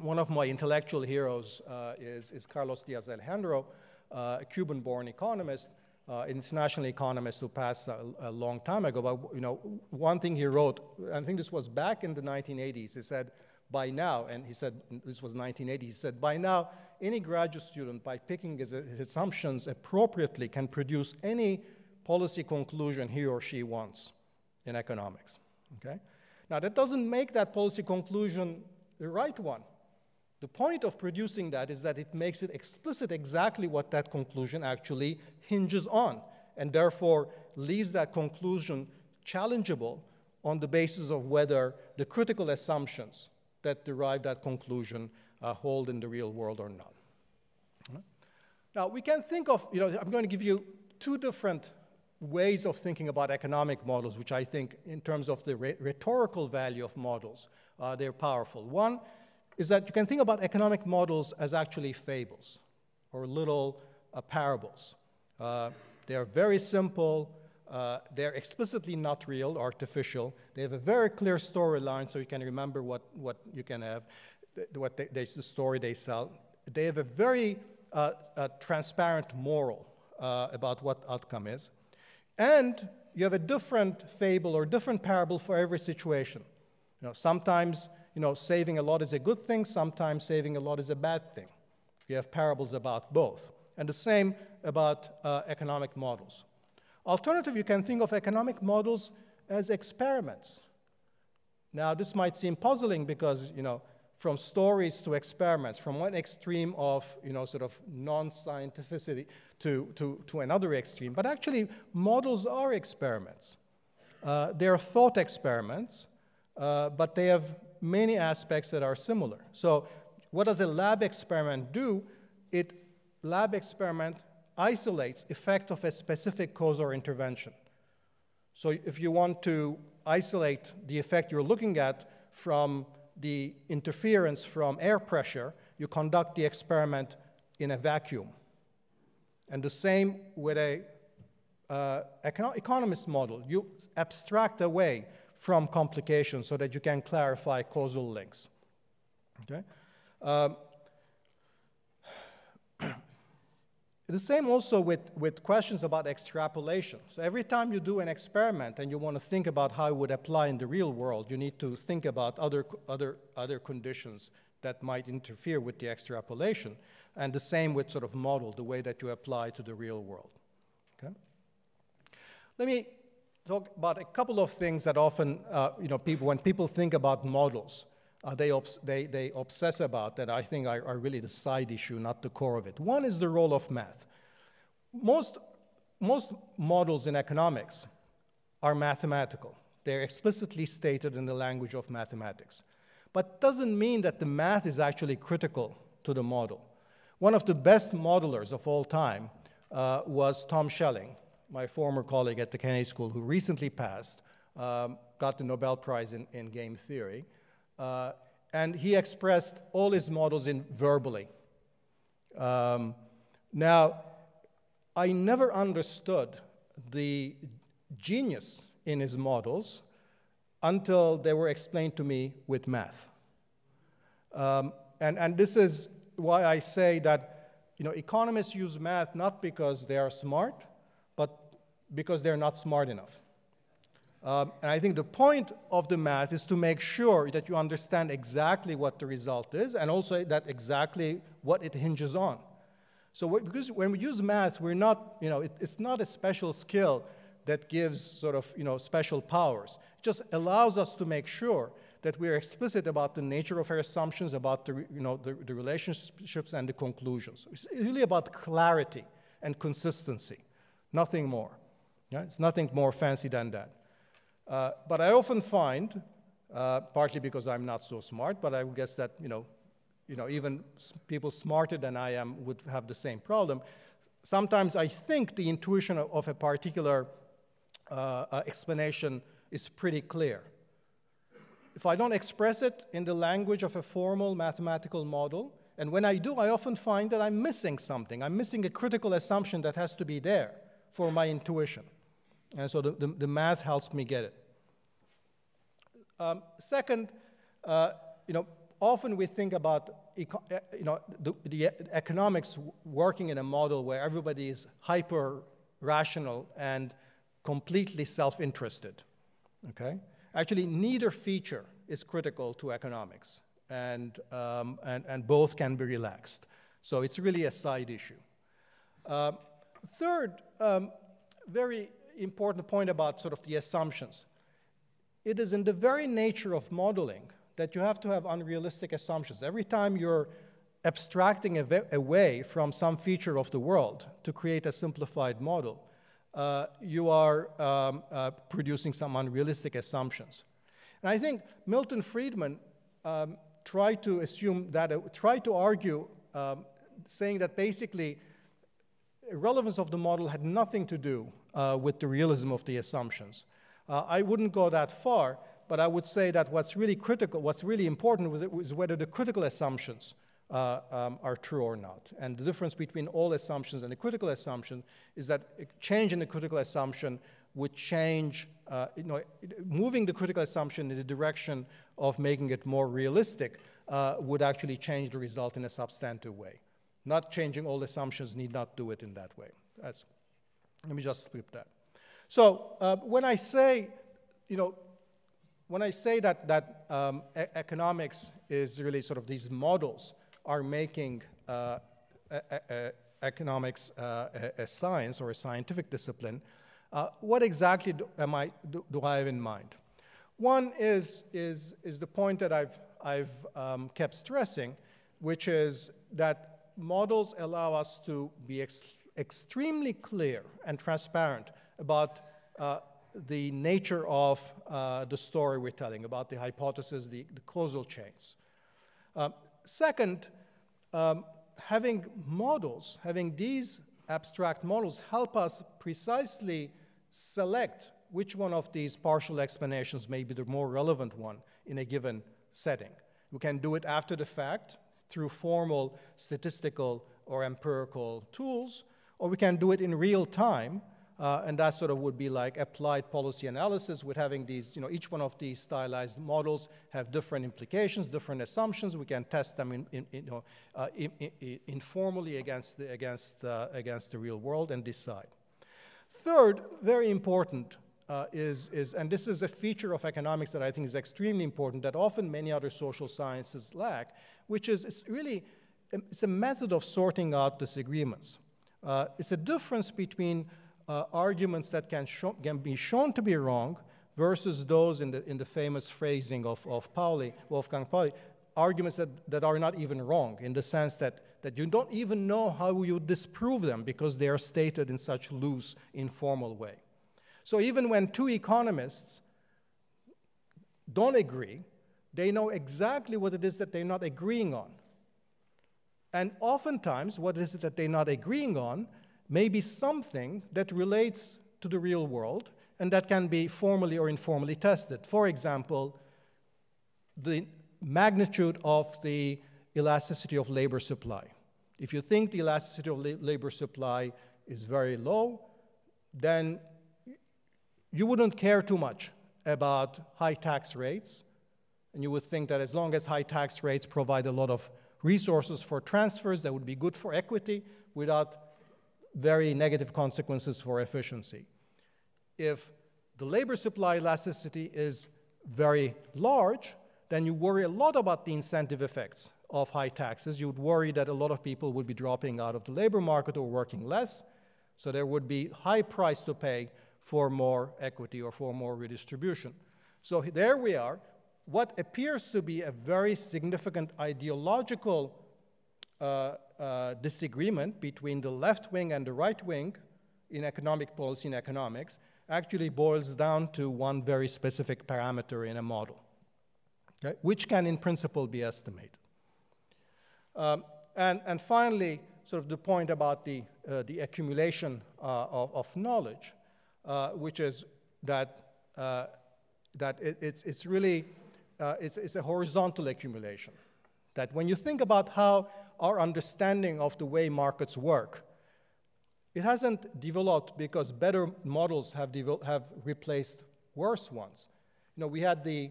one of my intellectual heroes uh, is, is Carlos Diaz Alejandro, uh, a Cuban-born economist, uh, international economist who passed a, a, long time ago. But you know, one thing he wrote, I think this was back in the 1980s. He said, by now, and he said this was 1980, he said, by now, any graduate student, by picking his, his assumptions appropriately, can produce any policy conclusion he or she wants in economics. Okay? Now, that doesn't make that policy conclusion the right one. The point of producing that is that it makes it explicit exactly what that conclusion actually hinges on, and therefore leaves that conclusion challengeable on the basis of whether the critical assumptions that derive that conclusion uh, hold in the real world or not. Now, we can think of, you know, I'm going to give you two different ways of thinking about economic models, which I think, in terms of the rhetorical value of models, uh, they're powerful. One is that you can think about economic models as actually fables or little uh, parables. Uh, they are very simple, uh, they're explicitly not real, artificial. They have a very clear storyline, so you can remember what, what you can have, what they, they, the story they sell. They have a very uh, a transparent moral uh, about what outcome is. And you have a different fable or different parable for every situation. You know, sometimes you know, saving a lot is a good thing, sometimes saving a lot is a bad thing. We have parables about both. And the same about uh, economic models. Alternative, you can think of economic models as experiments. Now, this might seem puzzling because, you know, from stories to experiments, from one extreme of, you know, sort of non-scientificity to, to, to another extreme. But actually, models are experiments. Uh, they are thought experiments, uh, but they have many aspects that are similar. So what does a lab experiment do? It lab experiment isolates effect of a specific cause or intervention. So if you want to isolate the effect you're looking at from the interference from air pressure, you conduct the experiment in a vacuum. And the same with a uh, economist model. You abstract away from complications so that you can clarify causal links. Okay? Um, *clears throat* The same also with, with questions about extrapolation. So every time you do an experiment and you want to think about how it would apply in the real world, you need to think about other, other, other conditions that might interfere with the extrapolation. And the same with sort of model, the way that you apply to the real world. Okay? Let me talk about a couple of things that often, uh, you know, people, when people think about models, uh, they, they, they obsess about that I think are, are really the side issue, not the core of it. One is the role of math. Most, most models in economics are mathematical. They're explicitly stated in the language of mathematics. But doesn't mean that the math is actually critical to the model. One of the best modelers of all time uh, was Tom Schelling, my former colleague at the Kennedy School, who recently passed, um, got the Nobel Prize in, in game theory. Uh, and he expressed all his models in verbally. Um, now, I never understood the genius in his models until they were explained to me with math. Um, and, and this is why I say that you know, economists use math not because they are smart, because they're not smart enough. Um, and I think the point of the math is to make sure that you understand exactly what the result is and also that exactly what it hinges on. So because when we use math, we're not, you know, it, it's not a special skill that gives sort of, you know, special powers. It just allows us to make sure that we are explicit about the nature of our assumptions, about the, you know, the, the relationships and the conclusions. It's really about clarity and consistency, nothing more. Yeah? It's nothing more fancy than that. Uh, but I often find, uh, partly because I'm not so smart, but I guess that you know, you know, even people smarter than I am would have the same problem. Sometimes I think the intuition of, a particular uh, uh explanation is pretty clear. If I don't express it in the language of a formal mathematical model, and when I do, I often find that I'm missing something. I'm missing a critical assumption that has to be there for my intuition. And so the, the, the math helps me get it. Um, second, uh, you know, often we think about uh, you know, the, the, economics working in a model where everybody is hyper rational and completely self interested. Okay? Actually, neither feature is critical to economics, and, um, and, and both can be relaxed. So it's really a side issue. Uh, third, um, very important point about sort of the assumptions. It is in the very nature of modeling that you have to have unrealistic assumptions. Every time you're abstracting away from some feature of the world to create a simplified model, uh, you are um, uh, producing some unrealistic assumptions. And I think Milton Friedman um, tried to assume that, uh, tried to argue, um, saying that basically relevance of the model had nothing to do uh, with the realism of the assumptions. Uh, I wouldn't go that far, but I would say that what's really critical, what's really important was, was whether the critical assumptions uh, um, are true or not. And the difference between all assumptions and the critical assumption is that a change in the critical assumption would change, uh, you know, moving the critical assumption in the direction of making it more realistic uh, would actually change the result in a substantive way. Not changing all assumptions need not do it in that way. That's, let me just flip that. So uh, when I say, you know, when I say that, that um, e economics is really sort of these models are making uh, economics uh, a, a, science or a scientific discipline, uh, what exactly do, am I, do, do, I have in mind? One is, is, is the point that I've, I've um, kept stressing, which is that models allow us to be ex extremely clear and transparent about uh, the nature of uh, the story we're telling, about the hypothesis, the, the causal chains. Um, Second, um, having models, having these abstract models help us precisely select which one of these partial explanations may be the more relevant one in a given setting. We can do it after the fact through formal statistical or empirical tools, or we can do it in real time uh, and that sort of would be like applied policy analysis with having these, you know, each one of these stylized models have different implications, different assumptions. We can test them in, in, you know, uh, in, informally against the, against, uh, against the real world and decide. Third, very important, uh, is, is, and this is a feature of economics that I think is extremely important that often many other social sciences lack, which is really it's a method of sorting out disagreements. Uh, it's a difference between uh, arguments that can, can, be shown to be wrong versus those in the, in the famous phrasing of, of Pauli, Wolfgang Pauli, arguments that, that are not even wrong in the sense that, that you don't even know how you disprove them because they are stated in such loose, informal way. So even when two economists don't agree, they know exactly what it is that they're not agreeing on. And oftentimes, what is it that they're not agreeing on may be something that relates to the real world and that can be formally or informally tested. For example, the magnitude of the elasticity of labor supply. If you think the elasticity of la labor supply is very low, then you wouldn't care too much about high tax rates. And you would think that as long as high tax rates provide a lot of resources for transfers, that would be good for equity without very negative consequences for efficiency. If the labor supply elasticity is very large, then you worry a lot about the incentive effects of high taxes. You'd worry that a lot of people would be dropping out of the labor market or working less, so there would be high price to pay for more equity or for more redistribution. So there we are. What appears to be a very significant ideological uh, uh, disagreement between the left wing and the right wing in economic policy and economics actually boils down to one very specific parameter in a model, okay, which can in principle be estimated. Um, and, and finally, sort of the point about the, uh, the accumulation uh, of, of, knowledge, uh, which is that, uh, that it, it's, it's really uh, it's, it's a horizontal accumulation. That when you think about how our understanding of the way markets work, it hasn't developed because better models have, have replaced worse ones. You know, we had the,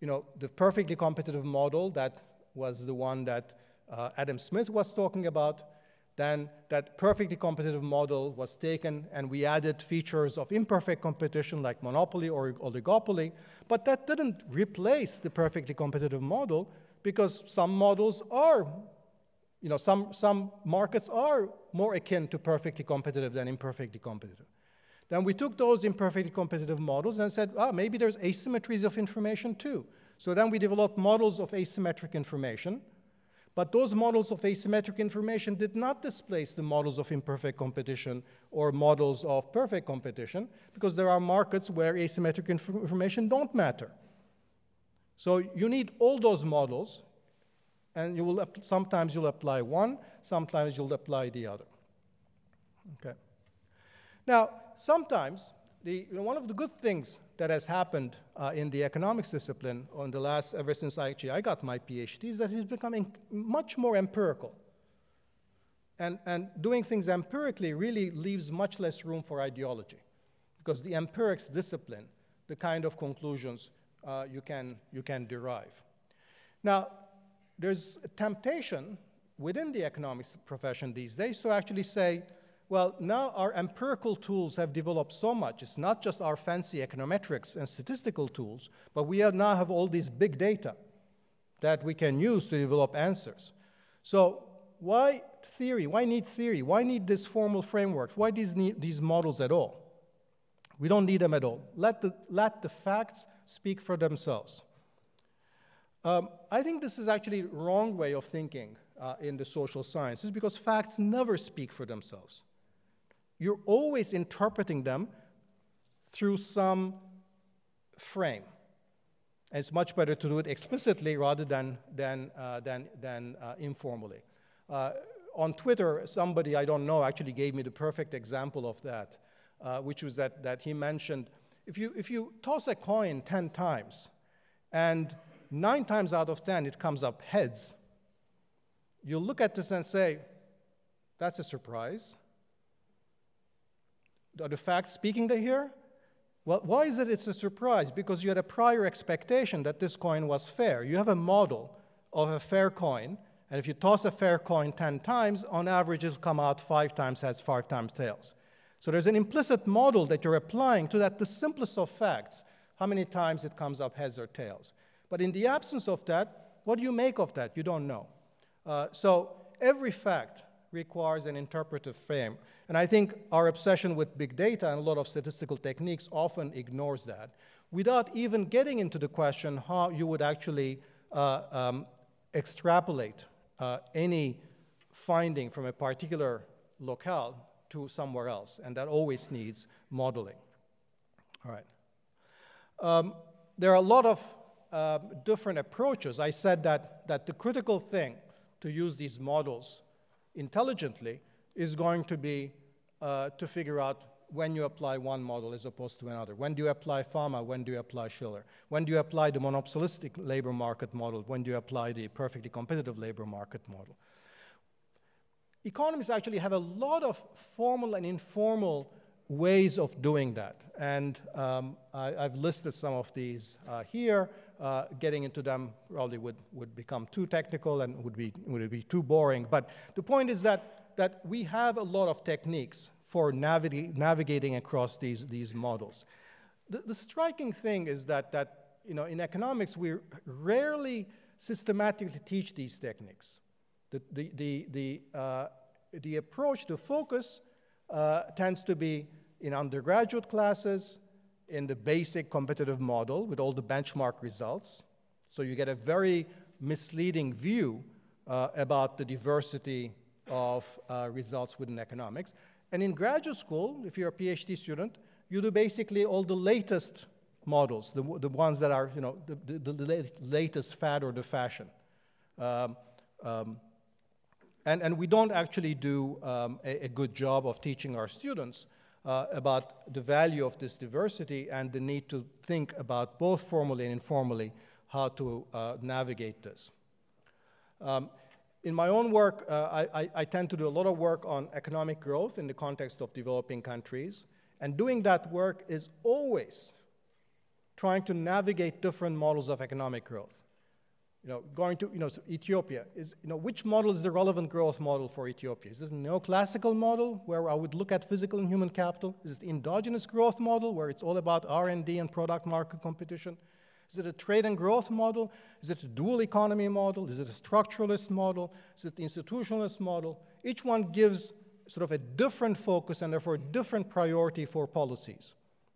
you know, the perfectly competitive model that was the one that uh, Adam Smith was talking about. Then that perfectly competitive model was taken and we added features of imperfect competition like monopoly or oligopoly, but that didn't replace the perfectly competitive model because some models are you know, some, some markets are more akin to perfectly competitive than imperfectly competitive. Then we took those imperfectly competitive models and said, ah, maybe there's asymmetries of information too. So then we developed models of asymmetric information. But those models of asymmetric information did not displace the models of imperfect competition or models of perfect competition because there are markets where asymmetric inf information don't matter. So you need all those models and you will sometimes you'll apply one, sometimes you'll apply the other. Okay. Now, sometimes the, you know, one of the good things that has happened uh, in the economics discipline on the last, ever since I, actually I got my PhD, is that it's becoming much more empirical. And, and doing things empirically really leaves much less room for ideology, because the empirics discipline the kind of conclusions uh, you, can, you can derive. Now, there's a temptation within the economics profession these days to actually say, well, now our empirical tools have developed so much. It's not just our fancy econometrics and statistical tools, but we now have all these big data that we can use to develop answers. So why theory? Why need theory? Why need this formal framework? Why these, these models at all? We don't need them at all. Let the, let the facts speak for themselves. Um, I think this is actually wrong way of thinking uh, in the social sciences because facts never speak for themselves. You're always interpreting them through some frame. And it's much better to do it explicitly rather than, than, uh, than, than uh, informally. Uh, on Twitter, somebody I don't know actually gave me the perfect example of that, uh, which was that, that he mentioned if you, if you toss a coin 10 times and nine times out of 10 it comes up heads, you look at this and say, that's a surprise. Are the facts speaking to here? Well, why is it it's a surprise? Because you had a prior expectation that this coin was fair. You have a model of a fair coin, and if you toss a fair coin 10 times, on average it'll come out five times heads, five times tails. So there's an implicit model that you're applying to that, the simplest of facts, how many times it comes up heads or tails. But in the absence of that, what do you make of that? You don't know. Uh, so every fact requires an interpretive frame. And I think our obsession with big data and a lot of statistical techniques often ignores that without even getting into the question how you would actually uh, um, extrapolate uh, any finding from a particular locale to somewhere else. And that always needs modeling. All right. Um, there are a lot of uh, different approaches. I said that, that the critical thing to use these models intelligently is going to be uh, to figure out when you apply one model as opposed to another. When do you apply Fama? When do you apply Shiller? When do you apply the monopolistic labor market model? When do you apply the perfectly competitive labor market model? Economists actually have a lot of formal and informal ways of doing that. And um, I, have listed some of these uh, here. Uh, getting into them probably would, would become too technical and would be, would be too boring. But the point is that, that we have a lot of techniques for navig navigating across these, these models. The, the striking thing is that, that you know, in economics, we rarely systematically teach these techniques. The, the, the, the, uh, the approach to focus uh, tends to be in undergraduate classes, in the basic competitive model with all the benchmark results, So you get a very misleading view uh, about the diversity of uh, results within economics. And in graduate school, if you're a PhD student, you do basically all the latest models, the, the ones that are, you know, the, the, the latest fad or the fashion. Um, um, and, and we don't actually do um, a, a, good job of teaching our students uh, about the value of this diversity and the need to think about both formally and informally how to uh, navigate this. In my own work, uh, I, I, tend to do a lot of work on economic growth in the context of developing countries. And doing that work is always trying to navigate different models of economic growth. You know, going to you know, Ethiopia, is, you know, which model is the relevant growth model for Ethiopia? Is it a neoclassical model where I would look at physical and human capital? Is it the endogenous growth model where it's all about R&D and product market competition? Is it a trade and growth model? Is it a dual economy model? Is it a structuralist model? Is it the institutionalist model? Each one gives sort of a different focus and therefore a different priority for policies.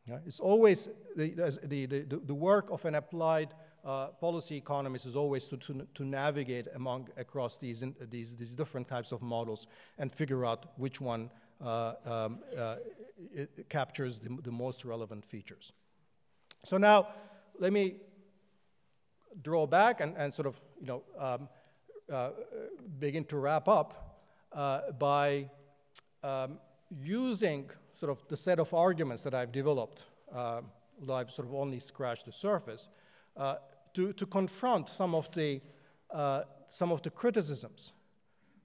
Yeah? It's always the, the, the, the, work of an applied uh, policy economist is always to, to, to, navigate among across these, in, these, these different types of models and figure out which one uh, um, uh, captures the, the most relevant features. So now, let me draw back and, and sort of, you know, um, uh, begin to wrap up uh, by um, using sort of the set of arguments that I've developed, uh, although I've sort of only scratched the surface, uh, to, to confront some of the, uh, some of the criticisms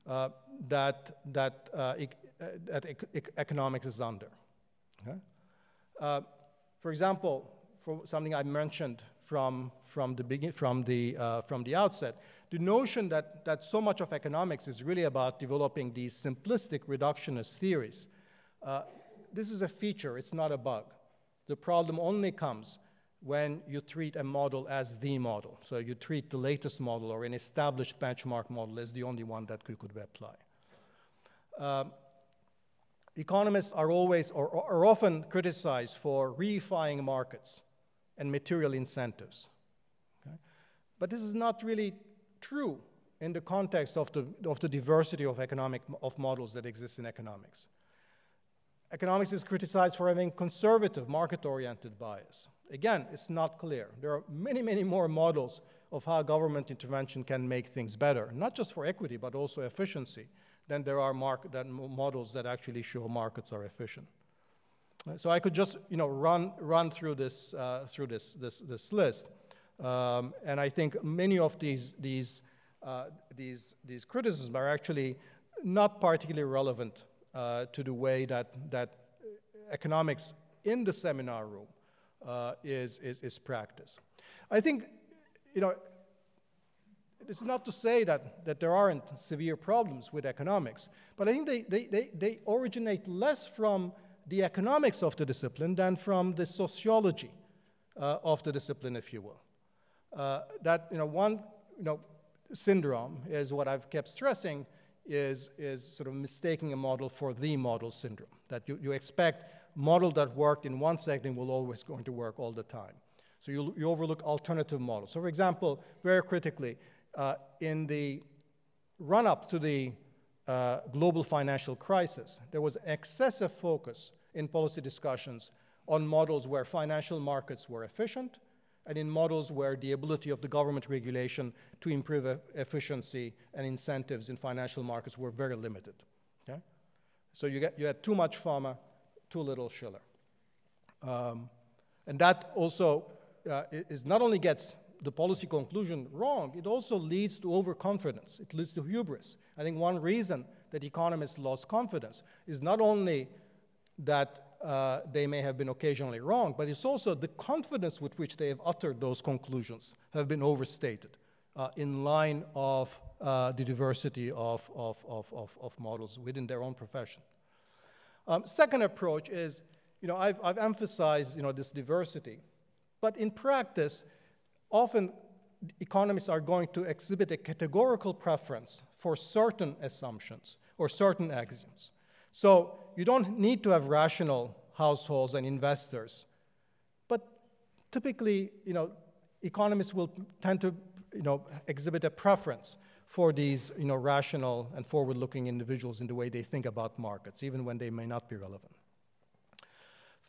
uh, that, that, e that e economics is under. Okay? for example, for something I mentioned from, from, the, begin, from, the, uh, from the outset. The notion that, that so much of economics is really about developing these simplistic reductionist theories, uh, this is a feature, it's not a bug. The problem only comes when you treat a model as the model. So you treat the latest model or an established benchmark model as the only one that you could apply. Um, economists are always or are often criticized for reifying markets and material incentives. Okay? But this is not really true in the context of the, of the diversity of economic of models that exist in economics. Economics is criticized for having conservative, market-oriented bias. Again, it's not clear. There are many, many more models of how government intervention can make things better, not just for equity, but also efficiency, than there are than models that actually show markets are efficient. So I could just, you know, run, run through, this, uh, through this, this, this list. Um, and I think many of these, these, uh, these, these criticisms are actually not particularly relevant uh, to the way that, that economics in the seminar room uh, is, is, is practiced. I think, you know, it's not to say that, that there aren't severe problems with economics, but I think they, they, they, they originate less from the economics of the discipline than from the sociology uh, of the discipline, if you will. Uh, that, you know, one, you know, syndrome is what I've kept stressing is, is sort of mistaking a model for the model syndrome, that you, you expect model that worked in one setting will always going to work all the time. So you, you overlook alternative models. So for example, very critically, uh, in the run-up to the uh, global financial crisis, there was excessive focus in policy discussions on models where financial markets were efficient and in models where the ability of the government regulation to improve e efficiency and incentives in financial markets were very limited. Okay? So you, get, you had too much Fama, too little Shiller. Um, and that also uh, is not only gets the policy conclusion wrong, it also leads to overconfidence. It leads to hubris. I think one reason that economists lost confidence is not only that uh, they may have been occasionally wrong, but it's also the confidence with which they have uttered those conclusions have been overstated uh, in line of uh, the diversity of, of, of, of, models within their own profession. Um, second approach is, you know, I've, I've emphasized, you know, this diversity, but in practice, often economists are going to exhibit a categorical preference for certain assumptions or certain axioms. So you don't need to have rational households and investors. But typically, you know, economists will tend to you know, exhibit a preference for these you know, rational and forward-looking individuals in the way they think about markets, even when they may not be relevant.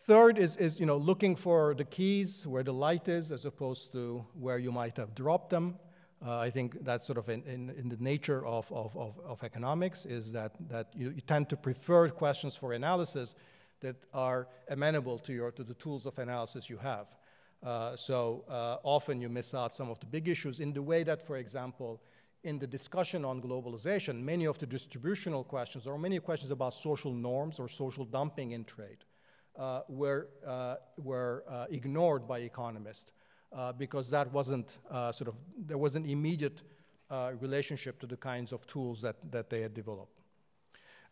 Third is, is you know, looking for the keys where the light is as opposed to where you might have dropped them. Uh, I think that's sort of in, in, in the nature of, of, of, of, economics is that, that you, you, tend to prefer questions for analysis that are amenable to, your, to the tools of analysis you have. Uh, so uh, often you miss out some of the big issues in the way that, for example, in the discussion on globalization, many of the distributional questions or many questions about social norms or social dumping in trade uh, were, uh, were uh, ignored by economists uh, because that wasn't sort of, there was an immediate relationship to the kinds of tools that, that they had developed.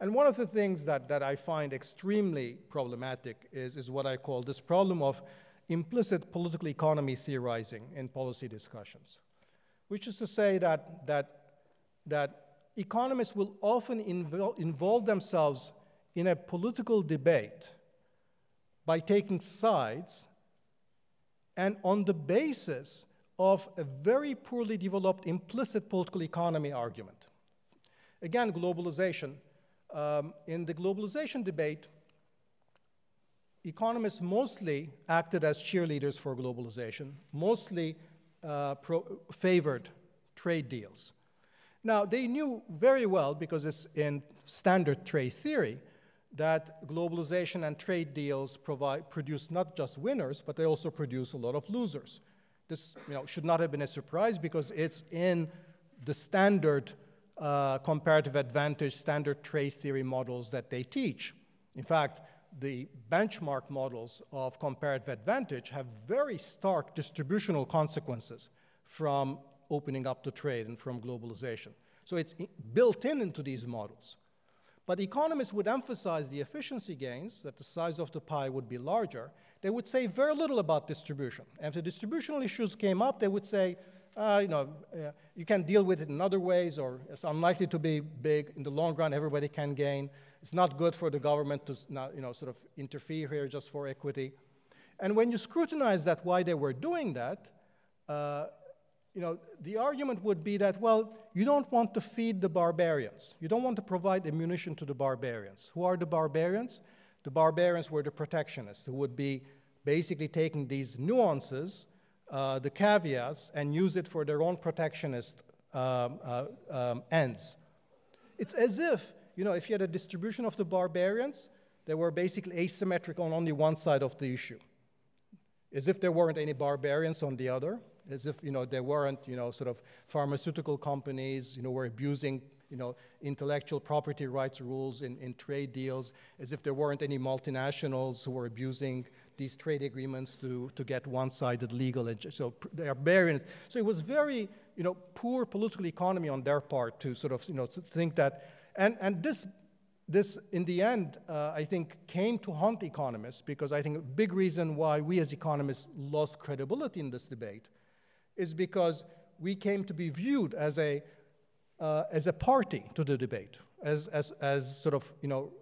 And one of the things that, that I find extremely problematic is, is what I call this problem of implicit political economy theorizing in policy discussions, which is to say that, that, that economists will often invol involve themselves in a political debate by taking sides and on the basis of a very poorly developed implicit political economy argument. Again, globalization. Um, in the globalization debate, economists mostly acted as cheerleaders for globalization, mostly uh, favored trade deals. Now, they knew very well, because it's in standard trade theory, that globalization and trade deals provide, produce not just winners, but they also produce a lot of losers. This you know, should not have been a surprise because it's in the standard uh, comparative advantage, standard trade theory models that they teach. In fact, the benchmark models of comparative advantage have very stark distributional consequences from opening up to trade and from globalization. So it's built in into these models. But economists would emphasize the efficiency gains, that the size of the pie would be larger. They would say very little about distribution. And if the distributional issues came up, they would say, uh, you know, uh, you can deal with it in other ways, or it's unlikely to be big. In the long run, everybody can gain. It's not good for the government to not, you know, sort of interfere here just for equity. And when you scrutinize that, why they were doing that, uh, you know, the argument would be that, well, you don't want to feed the barbarians. You don't want to provide ammunition to the barbarians. Who are the barbarians? The barbarians were the protectionists, who would be basically taking these nuances, uh, the caveats, and use it for their own protectionist um, uh, um, ends. It's as if you know, if you had a distribution of the barbarians, they were basically asymmetric on only one side of the issue. As if there weren't any barbarians on the other, as if, you know, there weren't, you know, sort of pharmaceutical companies, you know, were abusing, you know, intellectual property rights rules in, in trade deals, as if there weren't any multinationals who were abusing these trade agreements to, to get one-sided legal, so barbarians. So it was very, you know, poor political economy on their part to sort of, you know, think that and, and this, this, in the end, uh, I think, came to haunt economists because I think a big reason why we as economists lost credibility in this debate is because we came to be viewed as a, uh, as a party to the debate, as, as, as sort of, you know,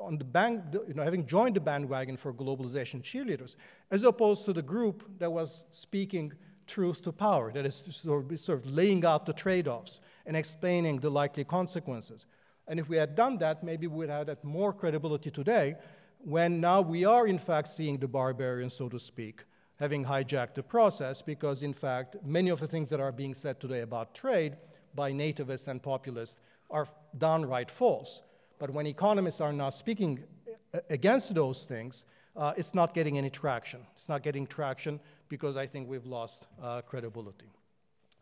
on the band, you know, having joined the bandwagon for globalization cheerleaders, as opposed to the group that was speaking truth to power, that is sort of, sort of laying out the trade offs and explaining the likely consequences. And if we had done that, maybe we would have had more credibility today when now we are, in fact, seeing the barbarians, so to speak, having hijacked the process, because, in fact, many of the things that are being said today about trade by nativists and populists are downright false. But when economists are now speaking against those things, uh, it's not getting any traction. It's not getting traction because I think we've lost uh, credibility.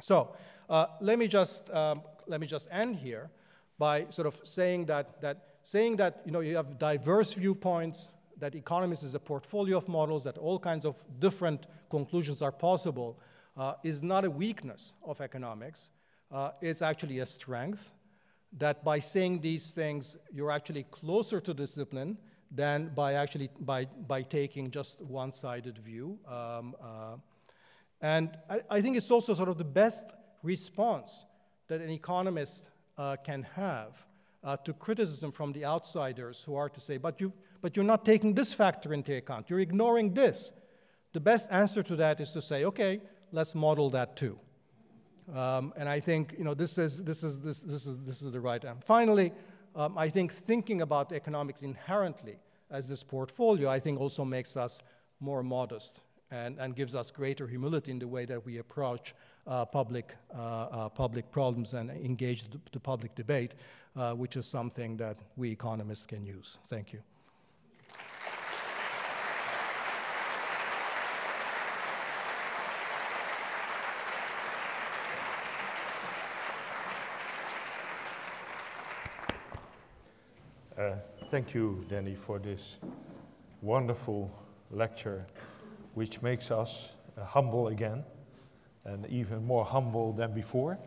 So uh, let, me just, um, let me just end here by sort of saying that, that, saying that you, know, you have diverse viewpoints, that economics is a portfolio of models, that all kinds of different conclusions are possible, uh, is not a weakness of economics. Uh, it's actually a strength. That by saying these things, you're actually closer to discipline than by actually by, by taking just one-sided view. Um, uh, and I, I, think it's also sort of the best response that an economist uh, can have uh, to criticism from the outsiders who are to say, but, you, but you're not taking this factor into account, you're ignoring this. The best answer to that is to say, okay, let's model that too. Um, and I think you know this is this is this this is this is the right end. Finally, um, I think thinking about economics inherently as this portfolio, I think also makes us more modest and, and gives us greater humility in the way that we approach uh, public, uh, uh, public problems and engage the, the public debate, uh, which is something that we economists can use. Thank you. Uh, thank you, Dani, for this wonderful lecture, which makes us uh, humble again and even more humble than before.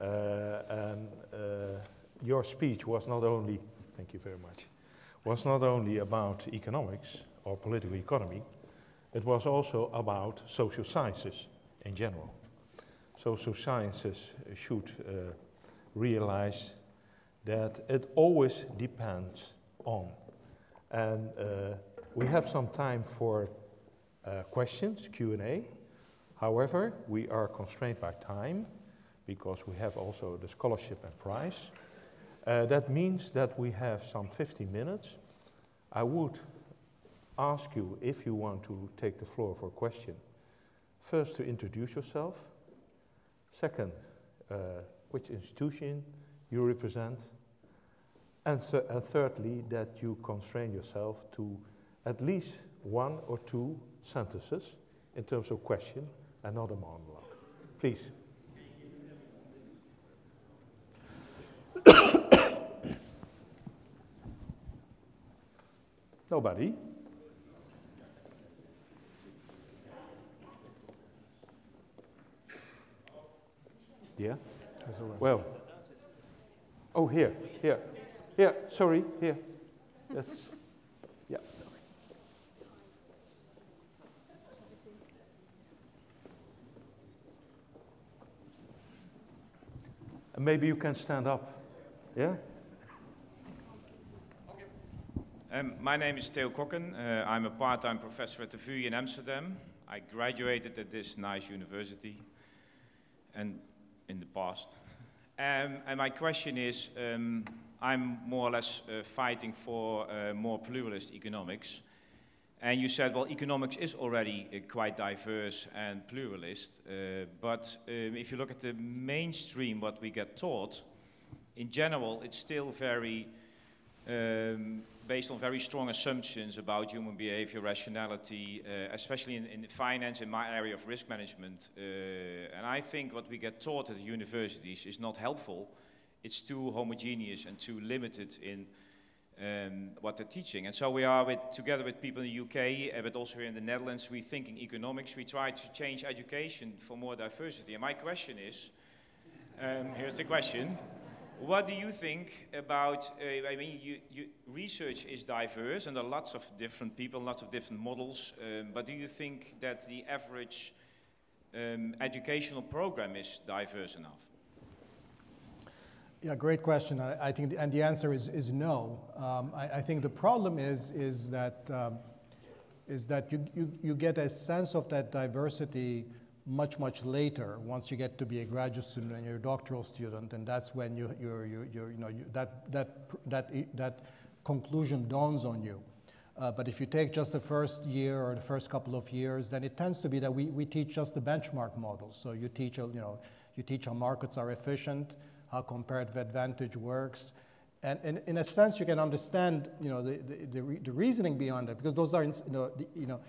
Uh, and uh, your speech was not only, thank you very much, was not only about economics or political economy, it was also about social sciences in general. Social sciences should uh, realize that it always depends on. And uh, we have some time for uh, questions, Q&A. However, we are constrained by time because we have also the scholarship and prize. Uh, that means that we have some 50 minutes. I would ask you if you want to take the floor for a question. First, to introduce yourself. Second, uh, which institution you represent. And, th and thirdly, that you constrain yourself to at least one or two sentences in terms of question and not a monologue. Please. *coughs* Nobody? Yeah? Well. Oh, here, here. Here, sorry, here. Yes. Yeah. And maybe you can stand up. Yeah? Okay. Um, my name is Theo Kocken. Uh, I'm a part-time professor at the VU in Amsterdam. I graduated at this nice university and in the past. Um, and my question is, um, I'm more or less uh, fighting for uh, more pluralist economics. And you said, well, economics is already uh, quite diverse and pluralist. Uh, but um, if you look at the mainstream, what we get taught, in general, it's still very um, based on very strong assumptions about human behavior, rationality, uh, especially in, in, finance, in my area of risk management. Uh, and I think what we get taught at universities is not helpful. It's too homogeneous and too limited in um, what they're teaching. And so we are with, together with people in the UK, uh, but also here in the Netherlands, Rethinking Economics. We try to change education for more diversity. And my question is, um, here's the question. What do you think about, uh, I mean, you, you, research is diverse and there are lots of different people, lots of different models, um, but do you think that the average um, educational program is diverse enough? Yeah, great question. I, I think, and the answer is, is no. Um, I, I, think the problem is, is that, um, is that you, you, you get a sense of that diversity much, much later, once you get to be a graduate student and you're a doctoral student, and that's when you, you're, you're, you're you know, you, that, that, that, that conclusion dawns on you. Uh, but if you take just the first year or the first couple of years, then it tends to be that we, we teach just the benchmark models. So you teach, you know, you teach how markets are efficient, how comparative advantage works. And, and in a sense, you can understand you know, the, the, the, the reasoning behind that because those are, you know, the, you know,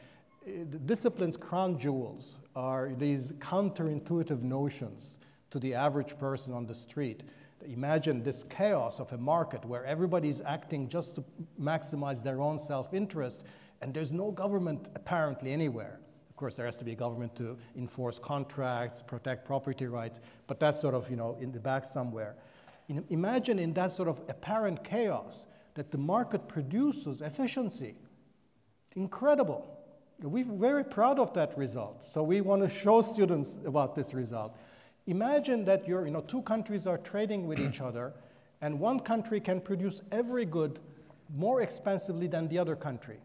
the discipline's crown jewels are these counterintuitive notions to the average person on the street. Imagine this chaos of a market where everybody's acting just to maximize their own self interest, and there's no government apparently anywhere. Course, there has to be a government to enforce contracts, protect property rights, but that's sort of, you know, in the back somewhere. In, imagine in that sort of apparent chaos that the market produces efficiency. Incredible. We're very proud of that result. So we want to show students about this result. Imagine that you're, you know, two countries are trading with each other, and one country can produce every good more expensively than the other country.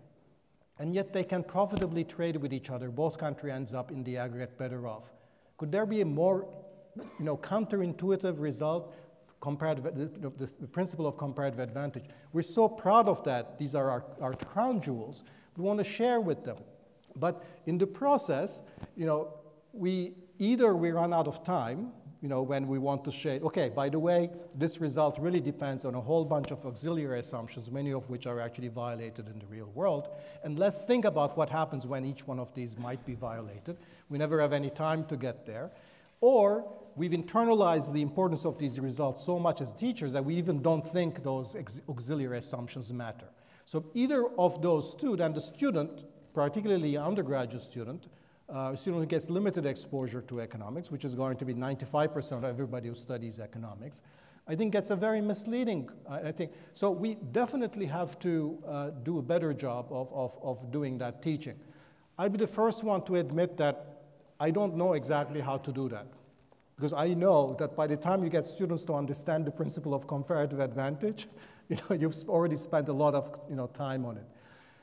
And yet they can profitably trade with each other. Both country ends up in the aggregate better off. Could there be a more you know, counterintuitive result comparative, the, the, the, principle of comparative advantage. We're so proud of that. These are our, our crown jewels. We want to share with them. But in the process, you know, we either we run out of time, you know, when we want to say, okay, by the way, this result really depends on a whole bunch of auxiliary assumptions, many of which are actually violated in the real world. And let's think about what happens when each one of these might be violated. We never have any time to get there. Or we've internalized the importance of these results so much as teachers that we even don't think those auxiliary assumptions matter. So either of those two, then the student, particularly undergraduate student, uh, a student who gets limited exposure to economics, which is going to be 95% of everybody who studies economics, I think gets a very misleading, uh, I think. So we definitely have to uh, do a better job of, of, of doing that teaching. I'd be the first one to admit that I don't know exactly how to do that. Because I know that by the time you get students to understand the principle of comparative advantage, *laughs* you know, you've already spent a lot of you know, time on it.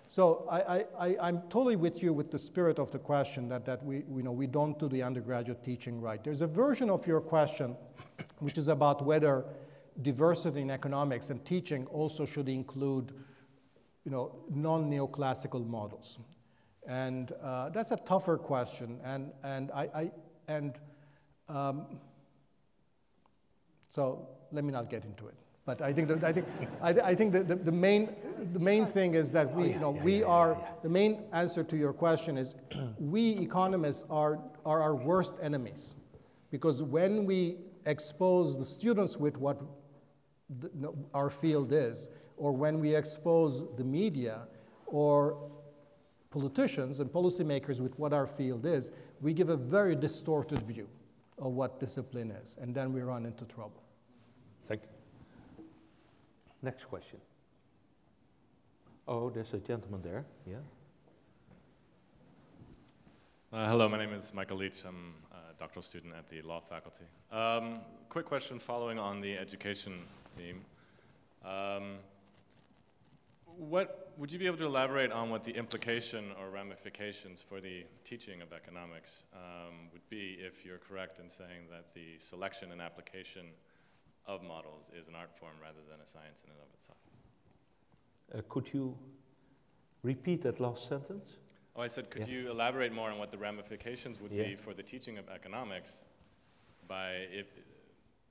So I, I, am totally with you with the spirit of the question that, that we, you know, we don't do the undergraduate teaching right. There's a version of your question which is about whether diversity in economics and teaching also should include you know, non-neoclassical models. And uh, that's a tougher question. And, and, I, I and um, so let me not get into it. But I think, I think, I, I think the, the, the, main, the main thing is that we, oh, you know, we are, the main answer to your question is *clears throat* we economists are, are our worst enemies. Because when we expose the students with what the, our field is, or when we expose the media or politicians and policymakers with what our field is, we give a very distorted view of what discipline is, and then we run into trouble. Next question. Oh, there's a gentleman there. Yeah. Uh, hello, my name is Michael Leach. I'm a doctoral student at the law faculty. Um, quick question following on the education theme. Um, what would you be able to elaborate on what the implication or ramifications for the teaching of economics um, would be if you're correct in saying that the selection and application of models is an art form rather than a science in and of itself? Uh, could you repeat that last sentence? Oh, I said, could yeah. you elaborate more on what the ramifications would yeah. be for the teaching of economics by if,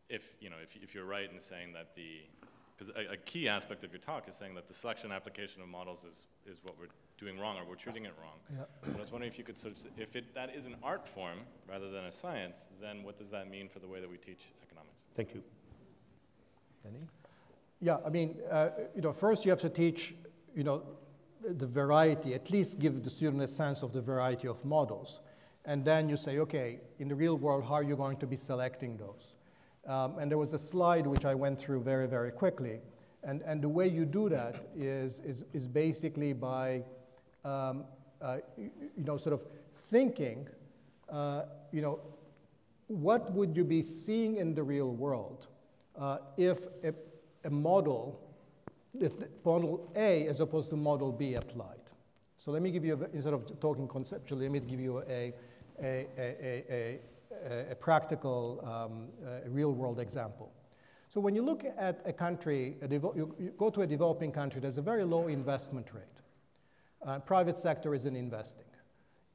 if you know, if, if you're right in saying that the because a, a, key aspect of your talk is saying that the selection application of models is, is what we're doing wrong or we're treating it wrong. Yeah. I was wondering if you could sort of, if it, that is an art form rather than a science, then what does that mean for the way that we teach economics? Thank you. Any? Yeah, I mean, uh, you know, first you have to teach, you know, the variety, at least give the student a sense of the variety of models. And then you say, okay, in the real world, how are you going to be selecting those? Um, and there was a slide which I went through very, very quickly. And, and the way you do that is, is, is basically by, um, uh, you know, sort of thinking, uh, you know, what would you be seeing in the real world uh, if a, a, model, if model A as opposed to model B applied? So let me give you, a, instead of talking conceptually, let me give you a, a, a, a a, practical, um, real world example. So when you look at a country, you, you, go to a developing country, there's a very low investment rate. Uh, private sector isn't investing.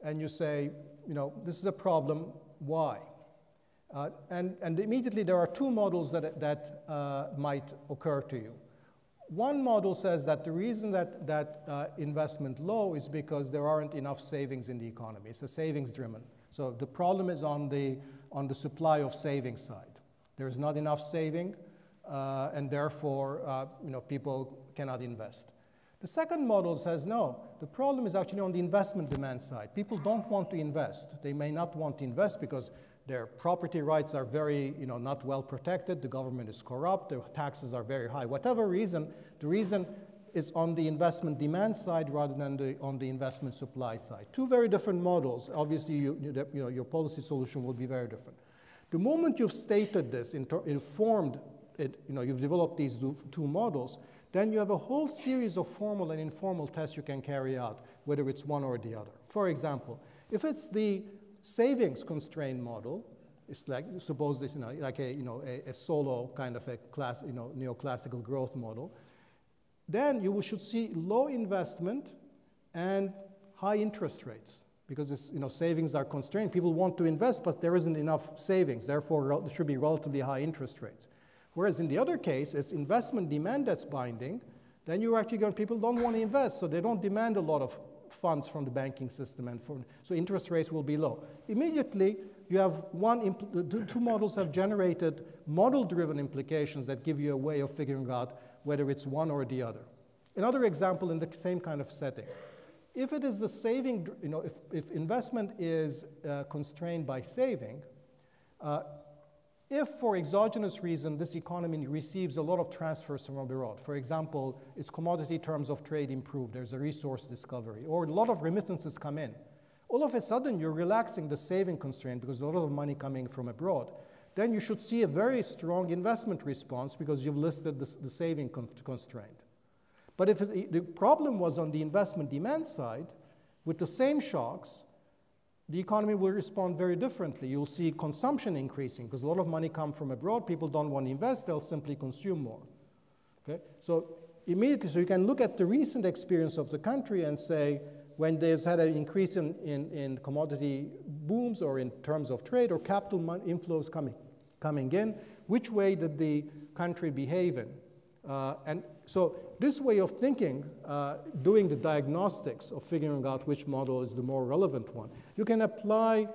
And you say, you know, this is a problem, why? Uh, and, and immediately there are two models that, that uh, might occur to you. One model says that the reason that, that uh, investment low is because there aren't enough savings in the economy. It's a savings driven so the problem is on the, on the supply of savings side. There's not enough saving, uh, and therefore uh, you know, people cannot invest. The second model says no, the problem is actually on the investment demand side. People don't want to invest. They may not want to invest because their property rights are very, you know, not well protected, the government is corrupt, the taxes are very high. Whatever reason, the reason is on the investment demand side rather than the, on the investment supply side. Two very different models. Obviously, you, you know, your policy solution will be very different. The moment you've stated this, informed it, you know, you've developed these two models, then you have a whole series of formal and informal tests you can carry out, whether it's one or the other. For example, if it's the savings constraint model, it's like suppose this, you know, like a you know a, a Solow kind of a class, you know, neoclassical growth model. Then you should see low investment and high interest rates because this you know savings are constrained. People want to invest, but there isn't enough savings. Therefore, there should be relatively high interest rates. Whereas in the other case, it's investment demand that's binding. Then you're actually going. People don't want to invest, so they don't demand a lot of funds from the banking system, and so interest rates will be low. Immediately, you have one, two models have generated model-driven implications that give you a way of figuring out whether it's one or the other. Another example in the same kind of setting. If it is the saving, you know, if, if investment is uh, constrained by saving, uh, if for exogenous reason this economy receives a lot of transfers from abroad, for example, its commodity terms of trade improve, there's a resource discovery, or a lot of remittances come in, all of a sudden you're relaxing the saving constraint because a lot of money coming from abroad, then you should see a very strong investment response because you've listed the, the saving con constraint. But if the problem was on the investment demand side, with the same shocks, the economy will respond very differently. You'll see consumption increasing because a lot of money come from abroad. People don't want to invest, they'll simply consume more. Okay? So immediately, so you can look at the recent experience of the country and say, when there's had an increase in, in, in commodity booms or in terms of trade or capital inflows coming, coming in, which way did the country behave in? Uh, and so this way of thinking, uh, doing the diagnostics of figuring out which model is the more relevant one, you can apply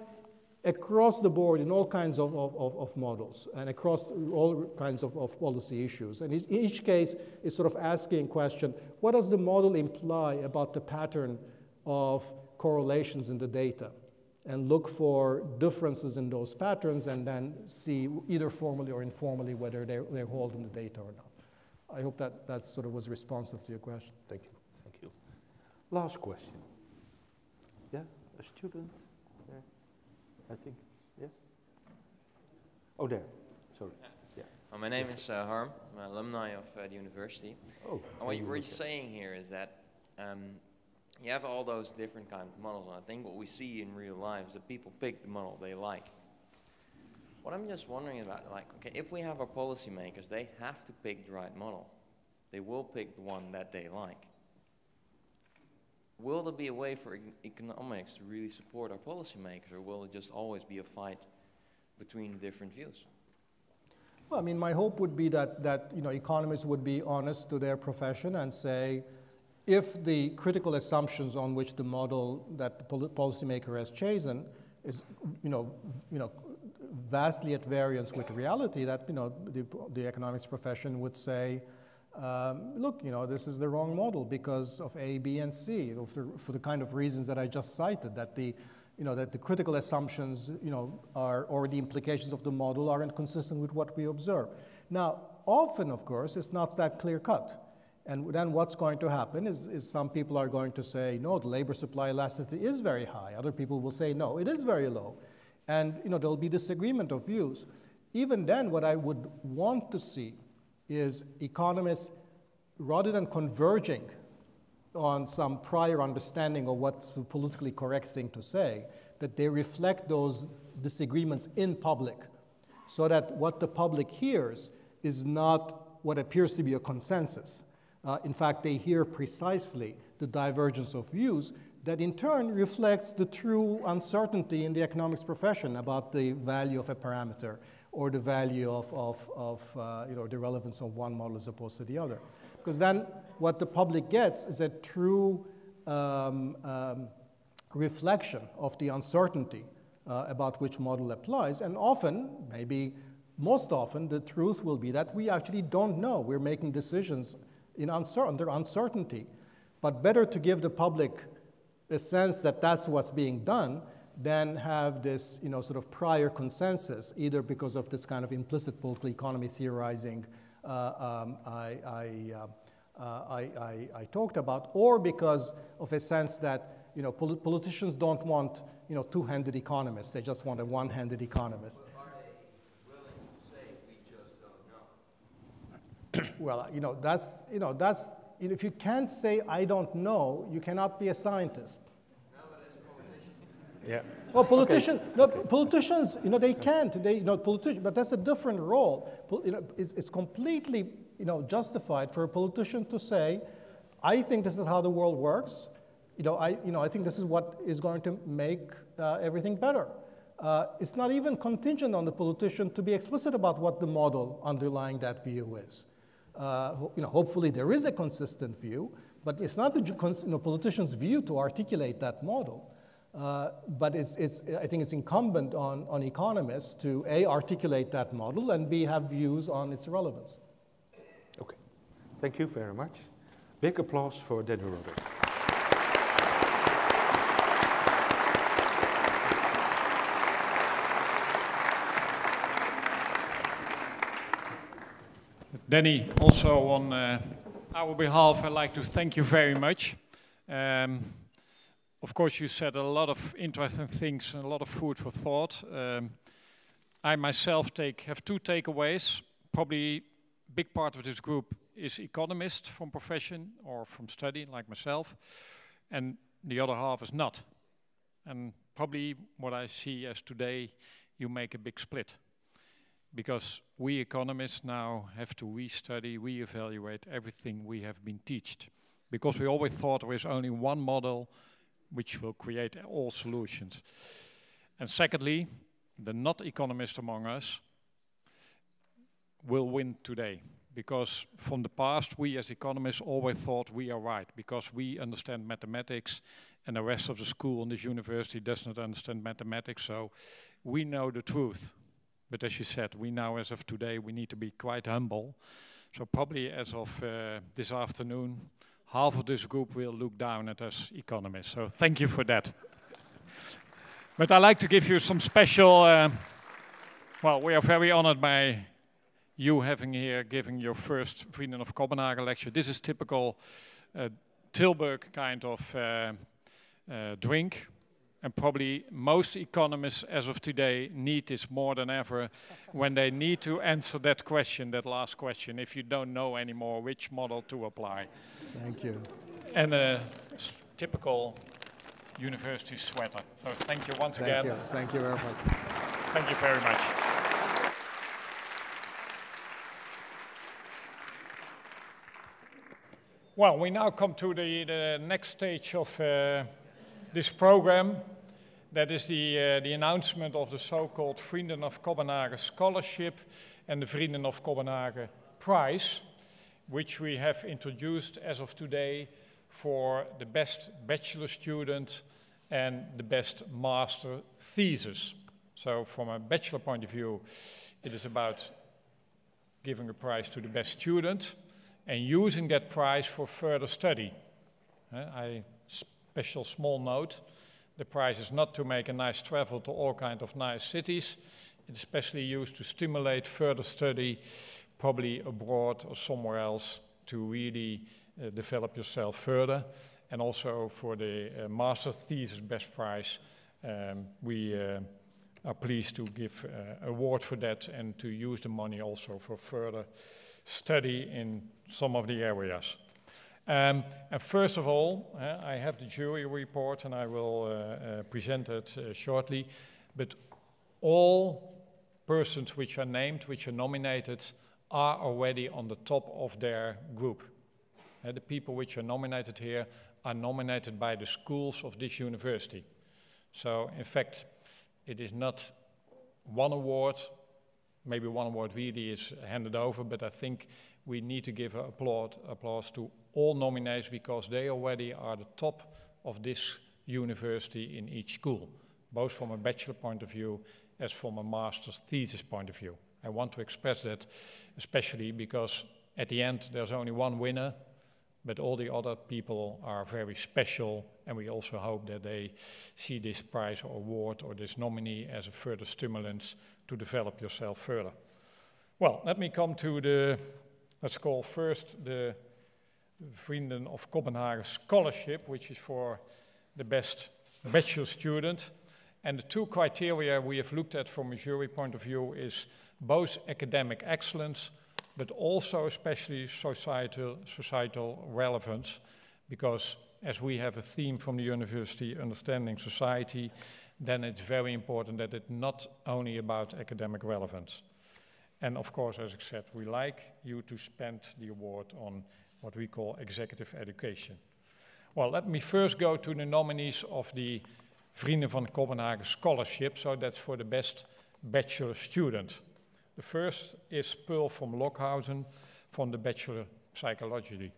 across the board in all kinds of, of, of models and across all kinds of, of policy issues. And in each case is sort of asking question, what does the model imply about the pattern of correlations in the data and look for differences in those patterns and then see either formally or informally whether they're, they're holding the data or not. I hope that that sort of was responsive to your question. Thank you. Thank you. Last question. Yeah, a student there, I think. Yes? Oh, there. Sorry. Yeah. Well, my name is uh, Harm. I'm an alumni of uh, the university. Oh. And what you're saying here is that um, you have all those different kind of models, and I think what we see in real life is that people pick the model they like. What I'm just wondering about, like, okay, if we have our policymakers, they have to pick the right model. They will pick the one that they like. Will there be a way for economics to really support our policymakers, or will it just always be a fight between different views? Well, I mean, my hope would be that, that you know, economists would be honest to their profession and say, if the critical assumptions on which the model that the policymaker has chosen is, you know, you know, vastly at variance with reality, that you know the, the economics profession would say, um, look, you know, this is the wrong model because of A, B, and C, for, for the kind of reasons that I just cited, that the, you know, that the critical assumptions, you know, are, or the implications of the model aren't consistent with what we observe. Now, often, of course, it's not that clear cut. And then what's going to happen is, is some people are going to say, no, the labor supply elasticity is very high. Other people will say, no, it is very low. And you know, there'll be disagreement of views. Even then, what I would want to see is economists, rather than converging on some prior understanding of what's the politically correct thing to say, that they reflect those disagreements in public so that what the public hears is not what appears to be a consensus. Uh, in fact, they hear precisely the divergence of views that in turn reflects the true uncertainty in the economics profession about the value of a parameter or the value of, of, of uh, you know, the relevance of one model as opposed to the other. Because then what the public gets is a true um, um, reflection of the uncertainty uh, about which model applies. And often, maybe most often, the truth will be that we actually don't know. We're making decisions in uncer under uncertainty. But better to give the public a sense that that's what's being done than have this you know, sort of prior consensus, either because of this kind of implicit political economy theorizing uh, um, I, I, uh, uh, I, I, I, talked about, or because of a sense that you know, pol politicians don't want you know, two-handed economists, they just want a one-handed economist. *coughs* well, you know, that's, you know, that's, if you can't say I don't know, you cannot be a scientist. Yeah. Well, politicians, okay. no, politicians, you know, they can't. They, you know, politicians, but that's a different role. You know, it's, it's completely, you know, justified for a politician to say, I think this is how the world works. You know, I, you know, I think this is what is going to make uh, everything better. Uh, it's not even contingent on the politician to be explicit about what the model underlying that view is. Uh, you know, hopefully there is a consistent view, but it's not the you know, politician's view to articulate that model. Uh, but it's, it's, I think it's incumbent on, on economists to A, articulate that model, and B, have views on its relevance. Okay. Thank you very much. Big applause for Dani Rodrik. Dani, also on uh, our behalf, I'd like to thank you very much. Um, of course, you said a lot of interesting things and a lot of food for thought. Um, I myself take have two takeaways. Probably big part of this group is economist from profession or from study, like myself, and the other half is not. And probably what I see as today, you make a big split. Because we economists now have to restudy, re-evaluate everything we have been taught. Because we always thought there is only one model which will create all solutions. And secondly, the not economists among us will win today because from the past we as economists always thought we are right because we understand mathematics and the rest of the school and this university does not understand mathematics. So we know the truth. But as you said we now as of today we need to be quite humble. So probably as of uh, this afternoon half of this group will look down at us economists. So thank you for that. but I'd like to give you some special, uh, well, we are very honored by you having here, giving your first Vrienden of Cobbenhagen lecture. This is typical uh, Tilburg kind of uh, uh, drink. And probably most economists as of today need this more than ever *laughs* when they need to answer that question, that last question, if you don't know anymore which model to apply. Thank you. And a typical university sweater. So thank you once thank again. You. Thank you very much. Thank you very much. Well, we now come to the, the next stage of uh, this program. That is the, uh, the announcement of the so-called Vrienden of Cobbenhagen Scholarship and the Vrienden of Cobbenhagen Prize, which we have introduced as of today for the best bachelor student and the best master thesis. So from a bachelor point of view, it is about giving a prize to the best student and using that prize for further study. Uh, I special small note, the prize is not to make a nice travel to all kind of nice cities. It's especially used to stimulate further study, probably abroad or somewhere else, to really uh, develop yourself further. And also for the uh, master thesis best prize, um, we uh, are pleased to give uh, award for that and to use the money also for further study in some of the areas. Um, and first of all, uh, I have the jury report and I will uh, present it shortly. But all persons which are named, which are nominated, are already on the top of their group. Uh, the people which are nominated here are nominated by the schools of this university. So, in fact, it is not one award, maybe one award really is handed over, but I think we need to give applaud, applause to all nominees because they already are the top of this university in each school, both from a bachelor point of view as from a master's thesis point of view. I want to express that especially because at the end there's only one winner, but all the other people are very special and we also hope that they see this prize or award or this nominee as a further stimulus to develop yourself further. Well, let me come to the, let's call first the Vrienden of Cobbenhagen Scholarship, which is for the best bachelor student. And the two criteria we have looked at from a jury point of view is both academic excellence, but also especially societal, societal relevance, because as we have a theme from the university, understanding society, then it's very important that it's not only about academic relevance. And of course, as I said, we like you to spend the award on what we call executive education. Well, let me first go to the nominees of the Vrienden van Cobbenhagen Scholarship, so that's for the best bachelor student. The first is Pearl from Lonkhuizen from the Bachelor Psychology.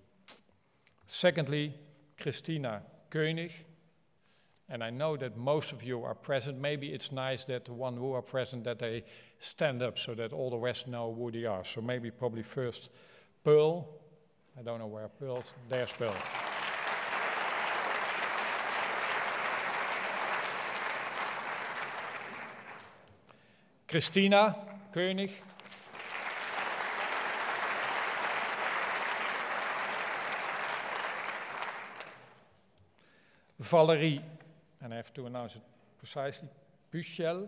Secondly, Christina Koenig. And I know that most of you are present. Maybe it's nice that the one who are present that they stand up so that all the rest know who they are. So maybe probably first Pearl. I don't know where Pearl's. There's Pearl. Christina Koenig. Valerie, and I have to announce it precisely, Buchel.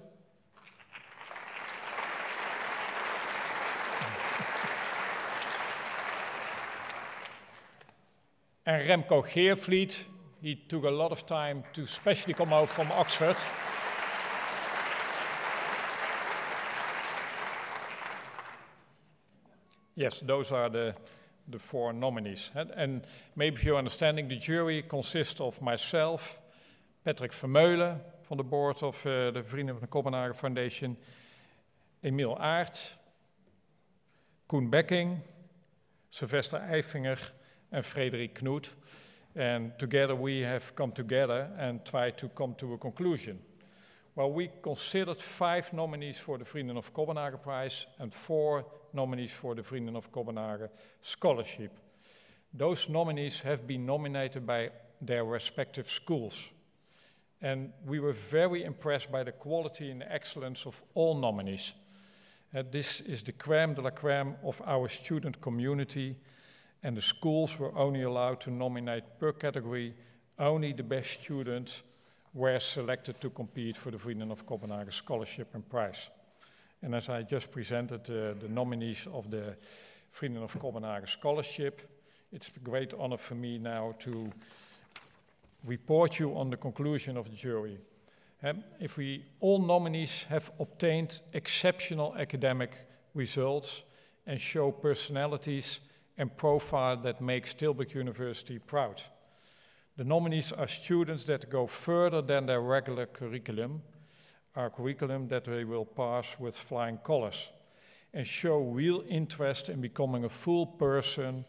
and Remco Geervliet, he took a lot of time to specially come out from Oxford. Yes, those are the, the four nominees. And maybe for your understanding, the jury consists of myself, Patrick Vermeulen from the board of uh, the Vrienden van de Cobbenhagen Foundation, Emil Aert, Koen Becking, Sylvester Eijffinger, and Frederik Knoet. And together we have come together and tried to come to a conclusion. Well, we considered five nominees for the Vrienden of Cobbenhagen Prize and four nominees for the Vrienden of Cobbenhagen Scholarship. Those nominees have been nominated by their respective schools. And we were very impressed by the quality and excellence of all nominees. Uh, this is the creme de la creme of our student community, and the schools were only allowed to nominate per category only the best students were selected to compete for the Vrienden of Cobbenhagen Scholarship and Prize. And as I just presented uh, the nominees of the Vrienden of Cobbenhagen Scholarship, it's a great honor for me now to report you on the conclusion of the jury. Um, if we all nominees have obtained exceptional academic results and show personalities and profile that makes Tilburg University proud. The nominees are students that go further than their regular curriculum our curriculum that they will pass with flying colors and show real interest in becoming a full person,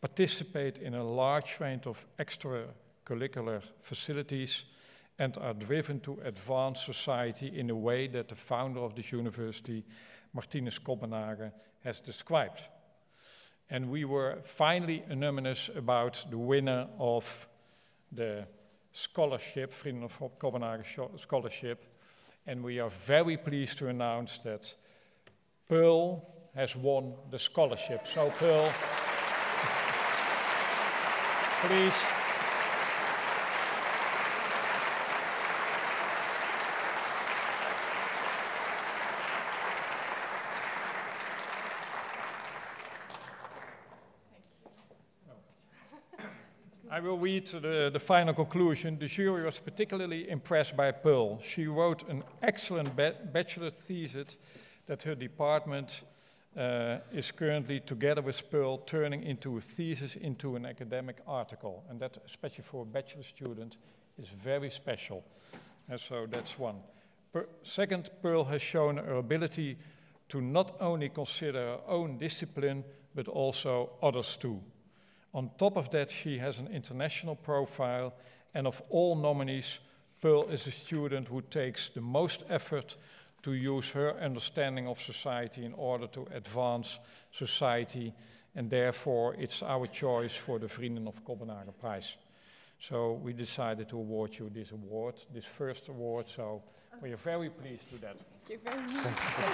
participate in a large range of extracurricular facilities, and are driven to advance society in a way that the founder of this university, Martinus Cobbenhagen, has described. And we were finally unanimous about the winner of the scholarship, Vrienden of Cobbenhagen Scholarship, and we are very pleased to announce that Pearl has won the scholarship. So, Pearl, *laughs* please. Read the, the final conclusion. The jury was particularly impressed by Pearl. She wrote an excellent bachelor thesis that her department uh, is currently, together with Pearl, turning into a thesis into an academic article. And that, especially for a bachelor student, is very special. And so that's one. Per second, Pearl has shown her ability to not only consider her own discipline, but also others too. On top of that, she has an international profile, and of all nominees, Pearl is a student who takes the most effort to use her understanding of society in order to advance society, and therefore it's our choice for the Vrienden of Cobbenhagen Prize. So we decided to award you this award, this first award, so we are very pleased to that. Thank you very much. Thank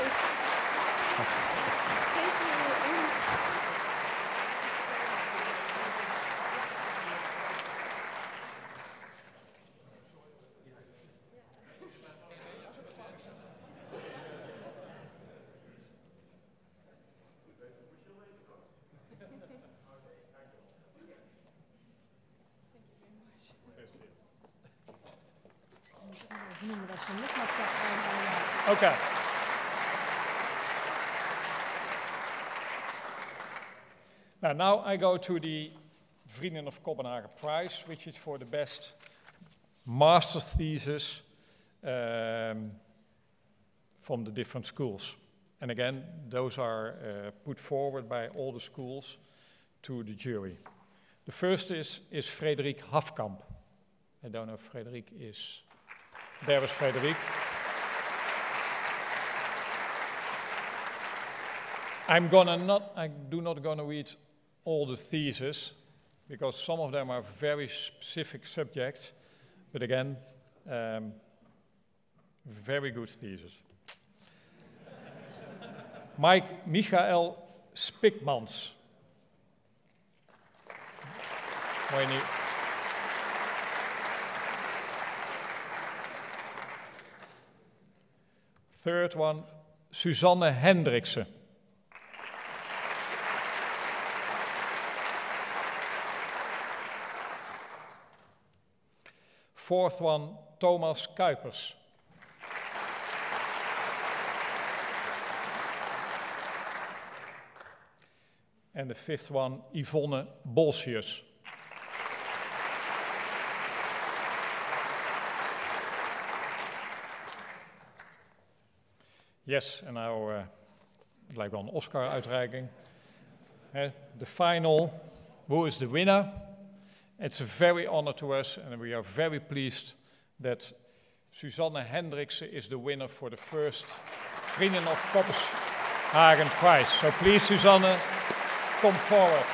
you. Thank you. noemen dat zo'n lidmaatschap van uh, Okay. Now, now I go to the Vrienden of Cobbenhagen Prize, which is for the best master thesis um, from the different schools. And again, those are uh, put forward by all the schools to the jury. The first is, is Frederik Hafkamp. I don't know if Frederik is. There was Frederik. I'm gonna not, I do not gonna read all the theses because some of them are very specific subjects, but again, um, very good thesis. *laughs* Mike Michael Spikmans. Third one, Suzanne Hendricksen. Fourth one, Thomas Kuipers. And the fifth one, Yvonne Bolsius. Yes, en nou uh, het lijkt wel een Oscar-uitreiking. the final, who is the winner? It's a very honor to us, and we are very pleased that Suzanne Hendricksen is the winner for the first Vrienden of Cobbenhagen Prize. So please, Suzanne, come forward.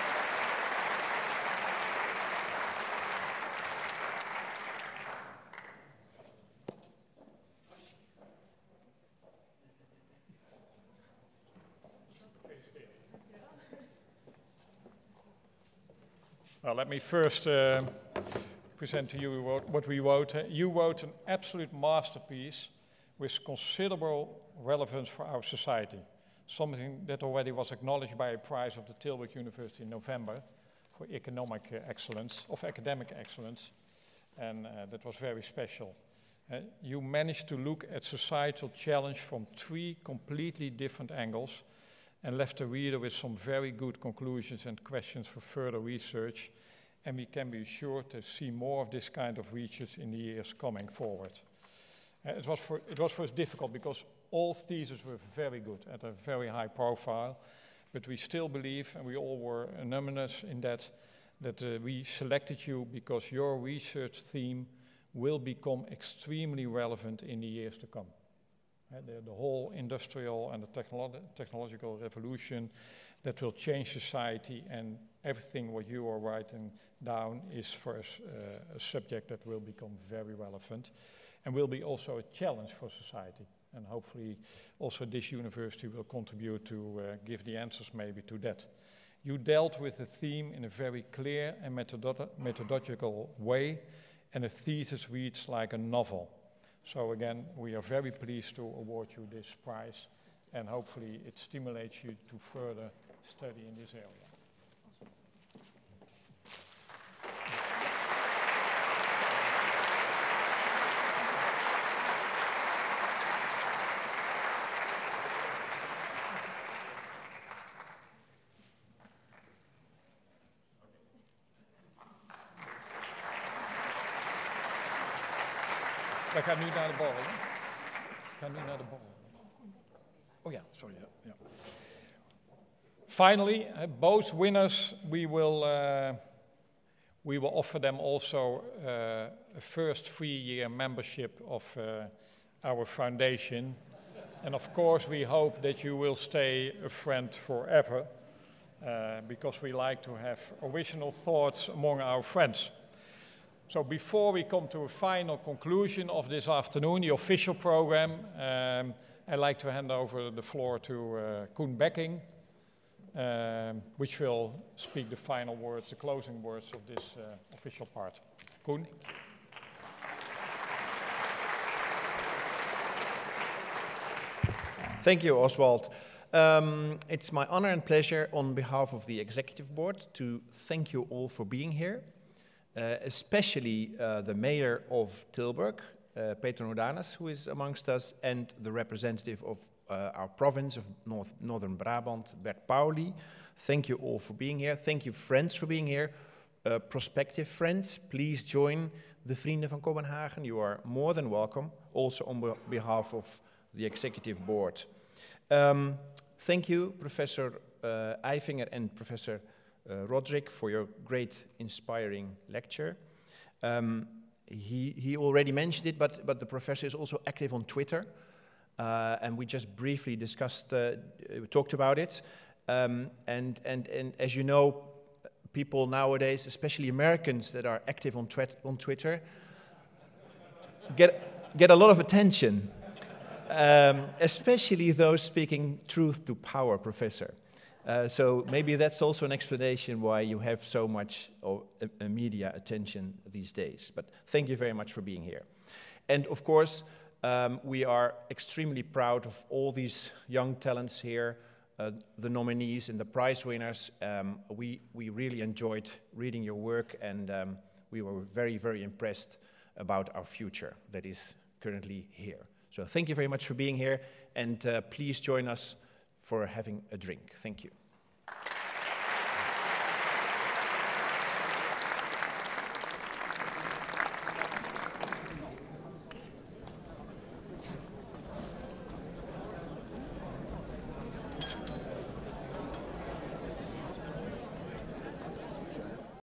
Let me first uh, present to you what we wrote. You wrote an absolute masterpiece with considerable relevance for our society, something that already was acknowledged by a prize of the Tilburg University in November for economic uh, excellence, of academic excellence, and uh, that was very special. Uh, you managed to look at societal challenge from three completely different angles and left the reader with some very good conclusions and questions for further research. And we can be sure to see more of this kind of research in the years coming forward. Uh, it, was for, it was us difficult because all theses were very good at a very high profile, but we still believe, and we all were unanimous in that, that uh, we selected you because your research theme will become extremely relevant in the years to come. Uh, the, the, whole industrial and the technolo technological revolution that will change society and everything what you are writing down is for us uh, a subject that will become very relevant and will be also a challenge for society. And hopefully also this university will contribute to uh, give the answers maybe to that. You dealt with the theme in a very clear and methodolo methodological way and a thesis reads like a novel. So again, we are very pleased to award you this prize and hopefully it stimulates you to further study in this area. We gaan nu naar de borrel. We gaan nu naar. Oh ja, sorry. Yeah, yeah. Finally, uh, both winners, we will, uh, we will offer them also uh, a first three-year membership of uh, our foundation. and of course, we hope that you will stay a friend forever, uh, because we like to have original thoughts among our friends. So before we come to a final conclusion of this afternoon, the official program, um, I'd like to hand over the floor to uh, Koen Becking, um, which will speak the final words, the closing words of this uh, official part. Koen? Thank you, Oswald. Um, it's my honor and pleasure on behalf of the Executive Board to thank you all for being here uh, especially uh, the mayor of Tilburg, uh, Peter who is amongst us, and the representative of uh, our province of North, Northern Brabant, Bert Pauli. Thank you all for being here. Thank you, friends, for being here. Uh, prospective friends, please join the Vrienden van Cobbenhagen. You are more than welcome, also on behalf of the executive board. Um, thank you, Professor uh, Eijffinger and Professor uh, Rodrik, for your great, inspiring lecture. Um, he, he already mentioned it, but, but the professor is also active on Twitter. Uh, and we just briefly discussed, uh, talked about it. Um, and, and, and as you know, people nowadays, especially Americans that are active on, on Twitter, get, get a lot of attention, um, especially those speaking truth to power, Professor. Uh, so maybe that's also an explanation why you have so much uh, media attention these days. But thank you very much for being here. And of course, um, we are extremely proud of all these young talents here, uh, the nominees and the prize winners. Um, we, we really enjoyed reading your work and um, we were very, very impressed about our future that is currently here. So thank you very much for being here and uh, please join us for having a drink. Thank you.